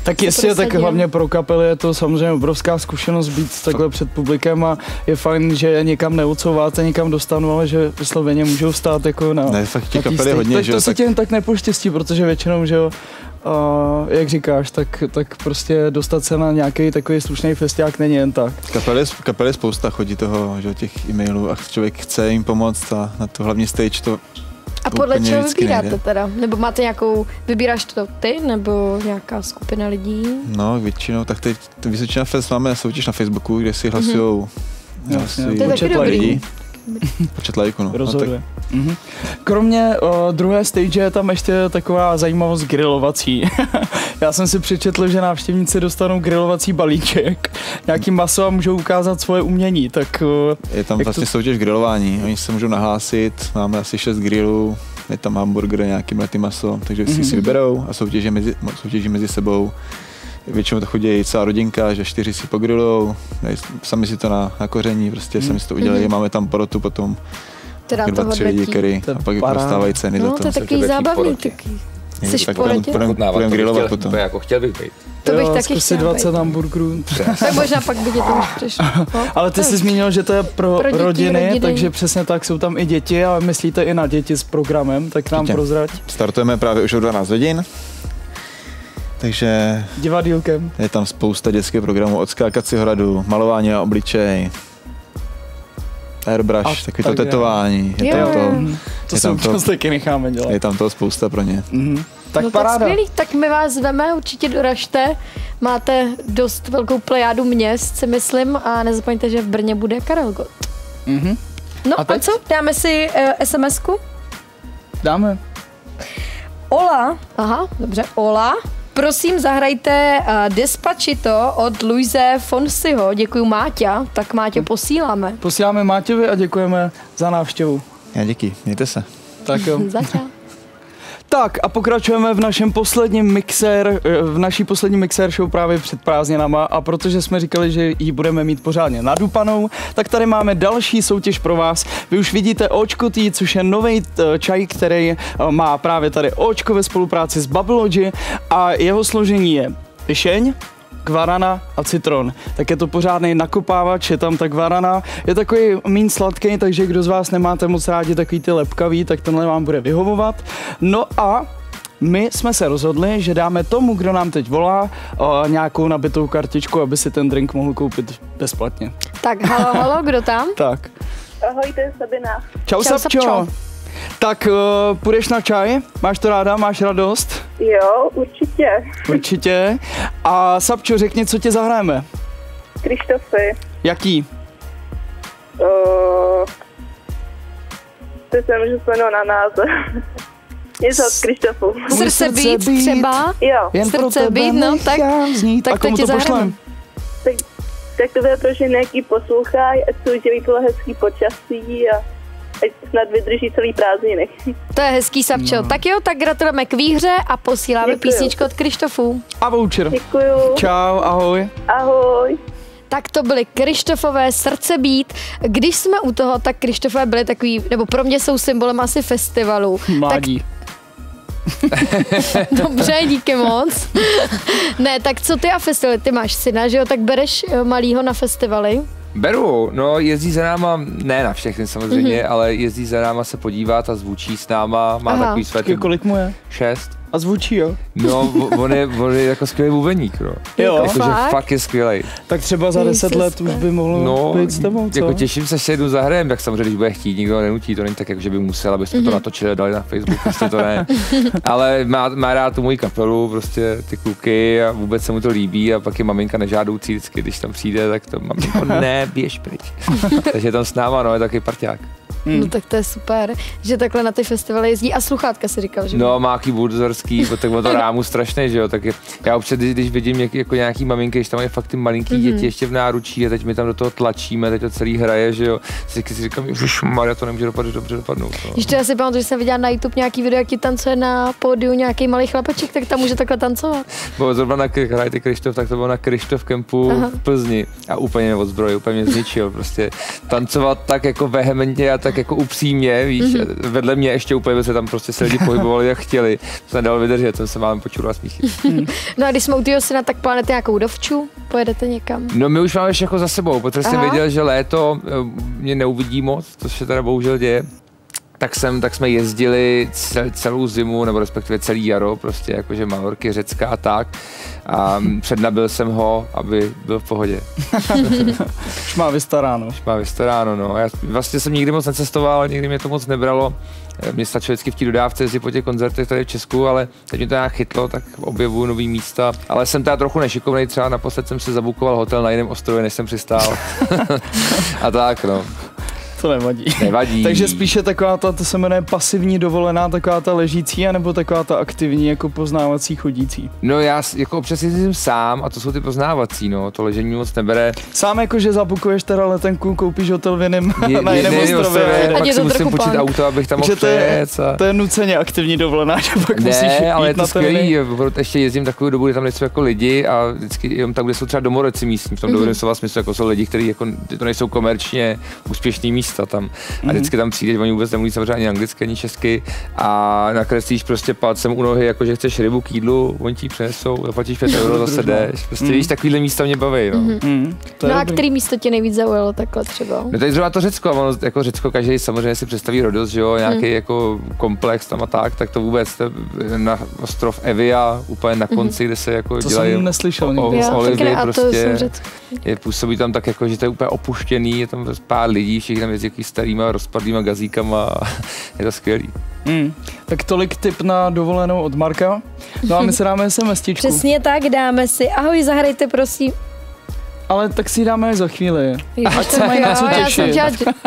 Tak jestli je tak hlavně pro kapely je to samozřejmě obrovská zkušenost být takhle před publikem a je fajn, že je někam neodsouváte, někam dostanu, ale že vysloveně můžou stát jako na, Ne, fakt těch na tý kapel je stage. hodně, tak že to se tak- ti jen tak nepoštěstí, protože většinou, že jo, a jak říkáš, tak, tak prostě dostat se na nějaký takový slušný festiák není jen tak. Kapely, kapely spousta chodí toho, že jo, těch e-mailů a člověk chce jim pomoct a na to hlavní stage to A To podle čeho vybíráte nejde. teda? Nebo máte nějakou, vybíráš to ty, nebo nějaká skupina lidí? No, většinou, tak teď Vysočina Fest máme soutěž na Facebooku, kde si hlasují Jasně, hlasují To je taky dobrý. lidí počet lajků. No. No, rozhoduje. Mhm. Kromě o, druhé stage je tam ještě taková zajímavost grilovací. Já jsem si přečetl, že návštěvníci dostanou grilovací balíček. Nějaký maso a můžou ukázat svoje umění, tak o, tak je tam vlastně to- soutěž grilování. Oni se můžou nahlásit, máme asi 6 grillů, je tam hamburger, nějaký mletý maso, takže si Mhm. si vyberou a soutěží mezi, soutěží mezi sebou. Většinou to chodí celá rodinka, že čtyři si pogrillujou, dají- sami si to na, na koření, prostě sami si to udělají, Mhm. máme tam porotu potom, Teda dva, to tři lidi, který a pak jako dostávají ceny No, za to to. je takový zábavný. Taky. Jsi tak v porotě? budeme budem, budem to bych grillovat chtěl- potom. To jako chtěl bych být. To bych jo, taky chtěla 20 být. hamburgerů. Tak možná pak by to už přišlo. No. Ale ty jsi zmínil, že to je pro, Pro děti, rodiny, rodiny. takže přesně tak jsou tam i děti, ale myslíte i na děti s programem, tak nám prozrať Startujeme právě už o 12 hodin, takže divadýlkem. je tam spousta dětských programů, od skákací hradu, malování na obličej, airbrush, A takový to tak dále. tetování, je Jo, tam to. Mhm. To Je tam to- taky necháme dělat. je tam toho spousta pro ně. Mhm. Tak no paráda. tak skvělý, tak my vás zveme, určitě doražte. Máte dost velkou plejádu měst, si myslím, a nezapomeňte, že v Brně bude Karel Gott. Mhm. No A a, teď? co? Dáme si uh, SMS-ku? Dáme. Ola. Aha, dobře. Ola. Prosím, zahrajte uh, Despacito od Luise Fonsiho. Děkuji, Máťa. Tak Máťo posíláme. Posíláme Máťovi a děkujeme za návštěvu. Já díky, mějte se. Tak jo. Začal. Tak a pokračujeme v našem posledním mixer, eh, v naší poslední mixer show právě před prázdninama a protože jsme říkali, že ji budeme mít pořádně nadupanou, tak tady máme další soutěž pro vás. Vy už vidíte Očko Tea, což je nový čaj, který eh, má právě tady Očko ve spolupráci s Babylogy a jeho složení je vyšeň, guarana a citron. Tak je to pořádný nakopávač, je tam ta guarana, je takový mín sladký, takže kdo z vás nemáte moc rádi takový ty lepkavý, tak tenhle vám bude vyhovovat. No a my jsme se rozhodli, že dáme tomu, kdo nám teď volá, o, nějakou nabitou kartičku, aby si ten drink mohl koupit bezplatně. Tak halo, halo, kdo tam? Tak. Ahoj, to je Sabina. Čau, Čau, Sapčo. Sapčo. Tak uh, půjdeš na čaj? Máš to ráda? Máš radost? Jo, určitě. Určitě. A Sapčo, řekni, co tě zahrajeme. Krištofy. Jaký? Uh, to se můžu vzpomenout na název. Něco od Krištofu. Srdce být třeba? Jo, Jen pro Srdce tebe být, no, tak- znít. tak A to ti to zahrajeme. pošlem? tak, tak to bude pro ženy, jaký poslouchají, ať jsou že bylo hezký počasí a ať snad vydrží celý prázdniny. To je hezký Sapčo. No. Tak jo, tak gratulujeme k výhře a posíláme Děkuju. písničku od Krištofu. A voucher. Děkuju. Čau, ahoj. Ahoj. Tak to byly Krištofové srdce být. Když jsme u toho, tak Krištofové byly takový, nebo pro mě jsou symbolem asi festivalu. Mládí. Tak dobře, díky moc. ne, tak co ty a festivaly? Ty máš syna, že jo? Tak bereš eh, malýho na festivaly? Beru, no jezdí za náma, ne na všechny samozřejmě, mm-hmm. ale jezdí za náma se podívat a zvučí s náma, má Aha. takový Taky kolik mu je? šest. A zvučí, jo? No, on je, on je jako skvělý bubeník, no. Jo, Jakože Fakt? fakt je skvělý. tak třeba za Ty 10 jsi let už by mohlo No, být s tebou, co? jako těším se, že se jednou zahrajem, tak samozřejmě, když bude chtít, nikdo ho nenutí, to není tak, jako, že by musel, aby jsme mm-hmm. to natočili a dali na Facebook, prostě to ne. Ale má, má rád tu moji kapelu, prostě ty kluky a vůbec se mu to líbí a pak je maminka nežádoucí vždycky, když tam přijde, tak to maminko ne, běž pryč. Takže je tam s náma, no, je taky parťák. Hmm. No tak to je super, že takhle na ty festivaly jezdí a sluchátka si říkal, že No, má jaký burzorský, tak to rámu strašně, že jo, tak je, já občas, když, když vidím jak, jako nějaký maminky, když tam mají fakt ty malinký Mhm. mm-hmm. děti ještě v náručí a teď my tam do toho tlačíme, teď to celý hraje, že jo, si, si říkám, Maria, to nemůže dopadnout dobře dopadnout. No. Když to já si pamatuju, že jsem viděla na YouTube nějaký video, jak ti tancuje na pódiu nějaký malý chlapeček, tak tam může takhle tancovat. Bylo zrovna na hraje ty Krištof, tak to bylo na Krištof kempu Aha. v Plzni a úplně mě odzbrojil, úplně mě zničil, prostě tancovat tak jako vehementně a tak tak jako upřímně, víš, mm-hmm. vedle mě ještě úplně se tam prostě se lidi pohybovali, jak chtěli. To se nedalo vydržet, to se počul a smíchy. No a když jsme u toho syna, tak plánujete nějakou dovču? Pojedete někam? No my už máme všechno za sebou, protože jsem věděl, že léto eh, mě neuvidí moc, to se teda bohužel děje. Tak, jsem, tak jsme jezdili cel, celou zimu, nebo respektive celý jaro, prostě jakože Malorky, Řecka a tak. A přednabil jsem ho, aby byl v pohodě. Už má vystaráno. Má vystaráno, no. Já vlastně jsem nikdy moc necestoval, nikdy mě to moc nebralo. Eh, Mě stačilo vždycky v té dodávce jezdit po těch koncertech tady v Česku, ale teď mě to nějak chytlo, tak objevuju nový místa. Ale jsem teda trochu nešikovnej, třeba naposled jsem si zabukoval hotel na jiném ostrově, než jsem přistál. a tak, no. To nevadí. Nevadí. Takže spíše taková ta, to se jmenuje pasivní dovolená, taková ta ležící, anebo taková ta aktivní, jako poznávací chodící. No já jako občas jezdím sám a to jsou ty poznávací, no. To ležení moc nebere. Sám jako, že zabukuješ teda letenku, koupíš hotel v jiném, Je- na jiném ostrově. Pak je si to musím počít punk. auto, abych tam mohl to je. A... to je nuceně aktivní dovolená, že pak musíš Ne, jít ale je to skvělý, ještě jezdím takovou dobu, kdy tam nejsou jako lidi a vždycky jenom tam, kde jsou třeba domoreci místní, v tom dobrém slova smyslu, jako jsou lidi, kteří jako, to nejsou komerčně úspěšný místa tam. A vždycky tam přijdeš, oni vůbec nemluví samozřejmě ani anglicky, ani česky a nakreslíš prostě palcem u nohy, jako že chceš rybu k jídlu, oni ti přinesou, zaplatíš 5 euro, zase jdeš. Prostě víš, takovýhle místa mě baví, no. Mm, to je No a dobrý. který místo tě nejvíc zaujalo takhle třeba? No tady zrovna to Řecko, ono, jako Řecko každý samozřejmě si představí Rodos, že jo, nějaký jako komplex tam a tak, tak to vůbec, to, na ostrov Evia, úplně na konci, kde se jako To dělají jsem neslyšel o- nikdy. o- olivy prostě. je, působí tam tak jako, že to je úplně opuštěný, je tam pár lidí, všichni tam jezdí jaký starýma rozpadlýma gazíkama a je to skvělý. Mm. Tak tolik tip na dovolenou od Marka. No a my se dáme SMStičku. Přesně tak, dáme si. Ahoj, zahrajte prosím. Ale tak si ji dáme až za chvíli. Ježiš, Ať se mají na co těšit.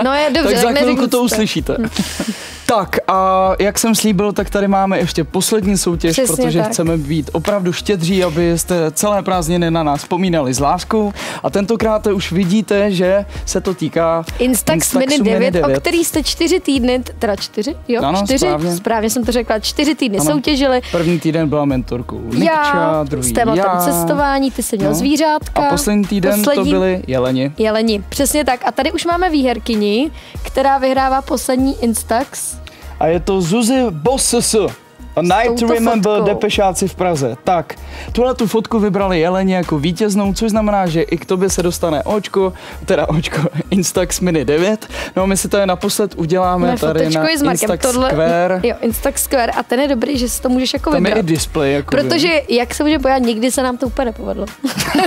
No je dobře, tak za chvilku to. uslyšíte. tak a jak jsem slíbil, tak tady máme ještě poslední soutěž, Přesně protože tak. chceme být opravdu štědří, abyste celé prázdniny na nás vzpomínali s láskou. A tentokrát už vidíte, že se to týká Instax, Instaxu Mini 9, Mini 9. o který jste čtyři týdny, teda čtyři, jo, Ano, čtyři, správně. správně jsem to řekla, čtyři týdny Ano. soutěžili. První týden byla mentorkou Nikča, já, druhý s tématem já. cestování, ty jsi měl No. zvířátka. A poslední týden to poslední- byly jeleni. Jeleni, přesně tak. A tady už máme výherkyni, která vyhrává poslední Instax. A je to Zuzi Bosses. A Night to Remember fotkou. Depešáci v Praze. Tak, tuhle tu fotku vybrali Jeleně jako vítěznou, což znamená, že i k tobě se dostane očko, teda očko Instax Mini 9. No a my si to je naposled uděláme Máme tady na s Markem. Instax Tohle, Square. Jo, Instax Square. A ten je dobrý, že si to můžeš jako Tam je vybrat. i display. Jako Protože, jak se může pojat, nikdy se nám to úplně nepovedlo.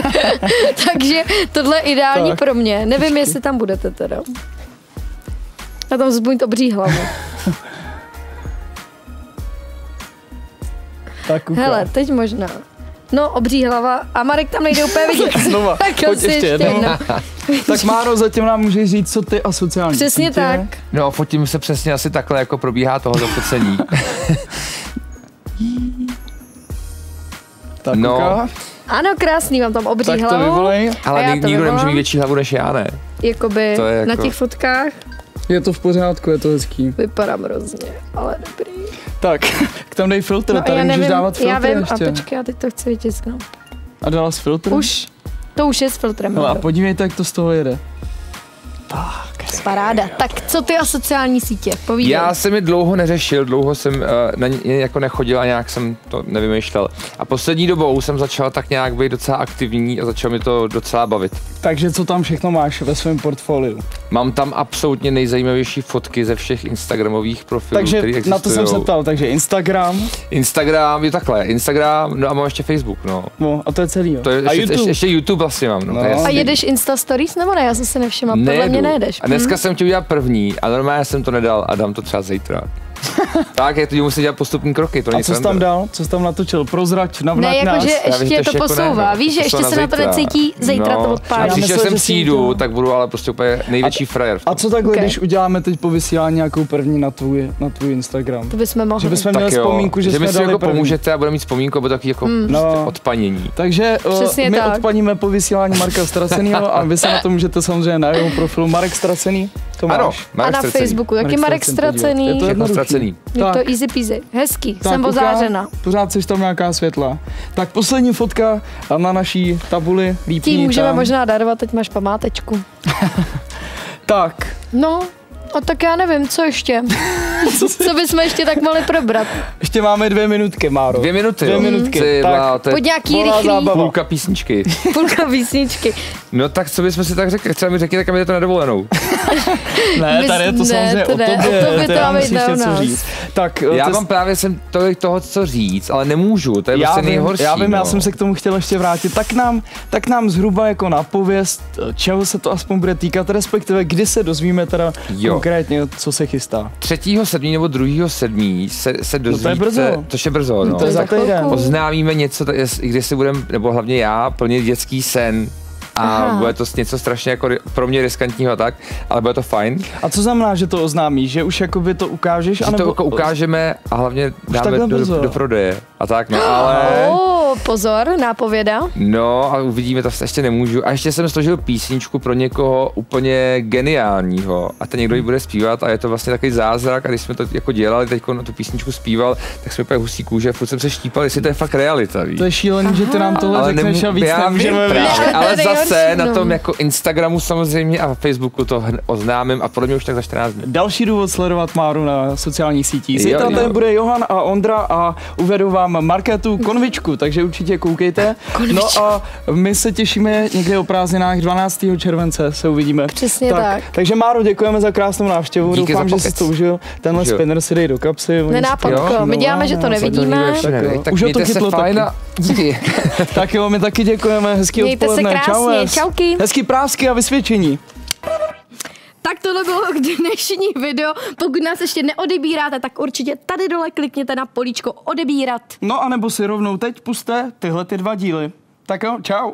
Takže tohle je ideální Tak. pro mě. Nevím, jestli tam budete teda. A tam zbuň to obří hlavu. Tak. Hele, teď možná. No, obří hlava a Marek tam nejde úplně vidět. Znova, tak pojď ještě jednou. jednou. Tak Máro, zatím nám můžeš říct, co ty a sociální Přesně sítě. tak. No, fotím se přesně asi takhle, jako probíhá tohoto focení. Tak No. Ano, krásný, mám tam obří Tak to hlavu. vyvolej. A Ale já nik- to nikdo nemůže vyvolám. mít větší hlavu než já, ne? Jakoby To je na jako- těch fotkách Je to v pořádku, je to hezký. vypadám hrozně, ale dobrý. Tak, k tam dej filtr, No, tady já můžeš nevím, dávat filtr já vím, ještě. a počkej, já teď to chci vytisknout. A dala jsi filtr? Už, to už je s filtrem. No a podívejte, jak to z toho jede. Paráda. Tak co ty a sociální sítě? Povídej. Já jsem je dlouho neřešil, dlouho jsem uh, na ně jako nechodil a nějak jsem to nevymýšlel. A poslední dobou jsem začal tak nějak být docela aktivní a začal mi to docela bavit. Takže co tam všechno máš ve svém portfoliu? Mám tam absolutně nejzajímavější fotky ze všech Instagramových profilů, Takže které existují. na to jsem se ptal, takže Instagram, Instagram je takhle, Instagram, no a mám ještě Facebook, no. no a to je celý, jo. To je a ještě, YouTube. ještě, ještě YouTube vlastně mám, no. No. A jedeš Insta Stories nebo ne? Já jsem si nevšimla. Podle mě nejedeš. A dneska jsem chtěl udělat první a normálně jsem to nedal a dám to třeba zítra. tak, je to musím dělat postupní kroky, to a co jsi tam dal? Co jsi tam natočil? Prozrať, navnať Ne, nás. jakože Já vím, ještě to to jako posouvá. Víš, že to ještě na se na to necítí, zítra to A odpálí. Já příště myslel, sem že přijdu, tak budu ale prostě úplně největší frajer. A co takhle, když uděláme teď po vysílání nějakou první na tvůj, na tvůj Instagram? To bychom mohli. Že bychom měli vzpomínku, že, že mi jsme dali jako pomůžete a budeme mít vzpomínku, nebo takový jako Hmm. no. No. odpanění. Takže Přesně my odpaníme po vysílání Marka Stracenýho a vy se na to můžete samozřejmě na jeho profilu Marek Stracený. To máš. Ano, A Marek na Stracený. Facebooku, jaký Marek Marek Stracený, Stracený. Je to Všechno jednoduchý. ztracený. Je to easy peasy. Hezký, Tak, jsem ozářena. Pořád jsi tam nějaká světla. Tak poslední fotka na naší tabuli lípní Tím můžeme tam. možná darovat, teď máš památečku. Tak, No, A tak já nevím, co ještě? co bychom ještě tak mohli probrat? Ještě máme dvě minutky, Máro. Dvě minuty, Dvě jo. minutky. Ty, Tak, wow, to je Pojď nějaký rychlý zábava. půlka písničky. půlka písničky. No tak co bychom si tak řekli? Třeba mi řekněte, kam jdete na dovolenou. Ne, tady je to ne, samozřejmě to o ne, tobě. o tobě to máme něco říct. Tak, Já to mám právě jsem tolik toho, co říct, ale nemůžu, to je já prostě vím, nejhorší. já vím, no. já jsem se k tomu chtěl ještě vrátit. Tak nám, tak nám zhruba jako napověst, čeho se to aspoň bude týkat, respektive kdy se dozvíme teda Jo. Konkrétně, co se chystá. 3. 7. nebo 2. 7. se, se dozvíte, No brzo. to je brzo, no. To je za týden. Oznámíme něco, kdy si budeme, nebo hlavně já, plnit dětský sen. A Aha. bude to něco strašně jako pro mě riskantního a tak, ale bude to fajn. A co znamená, že to oznámíš? Že už jakoby to ukážeš? Že to anebo- jako ukážeme a hlavně dáme do, brzo. do prodeje. A tak, no ale... Oh, pozor, nápověda. No a uvidíme, to ještě nemůžu. A ještě jsem složil písničku pro někoho úplně geniálního a ten někdo ji bude zpívat a je to vlastně takový zázrak a když jsme to jako dělali, teď na tu písničku zpíval, tak jsme úplně husí kůže, furt jsem se štípal, jestli to je fakt realita, víš. To je šílený, že ty nám tohle řekneš nemů- a víc já vím nemůžeme právě, víc. Ne, ale ale zase na tom jako Instagramu samozřejmě a Facebooku to oznámím a podle mě už tak za 14 dní. Další důvod sledovat Máru na sociálních sítích. Zítra tady bude Johan a Ondra a uvedou vám Marketu Konvičku, takže určitě koukejte. No a my se těšíme někde o prázdninách 12. července se uvidíme. Přesně tak. Takže Máro, děkujeme za krásnou návštěvu. Díky Doufám, že jsi to užil. Tenhle Užil. spinner si dej do kapsy. oni si Nenápadko, my děláme, že to no, nevidíme. Tak jo. Tak Už ho to mějte se chytlo fajn taky. a díky. Tak jo, my taky děkujeme. Hezký Mějte se odpoledne. krásně, Čau, čauky. Hezký prásky a vysvědčení. Tak tohle bylo dnešní video. Pokud nás ještě neodebíráte, tak určitě tady dole klikněte na políčko odebírat. No a nebo si rovnou teď puste tyhle ty dva díly. Tak jo, čau.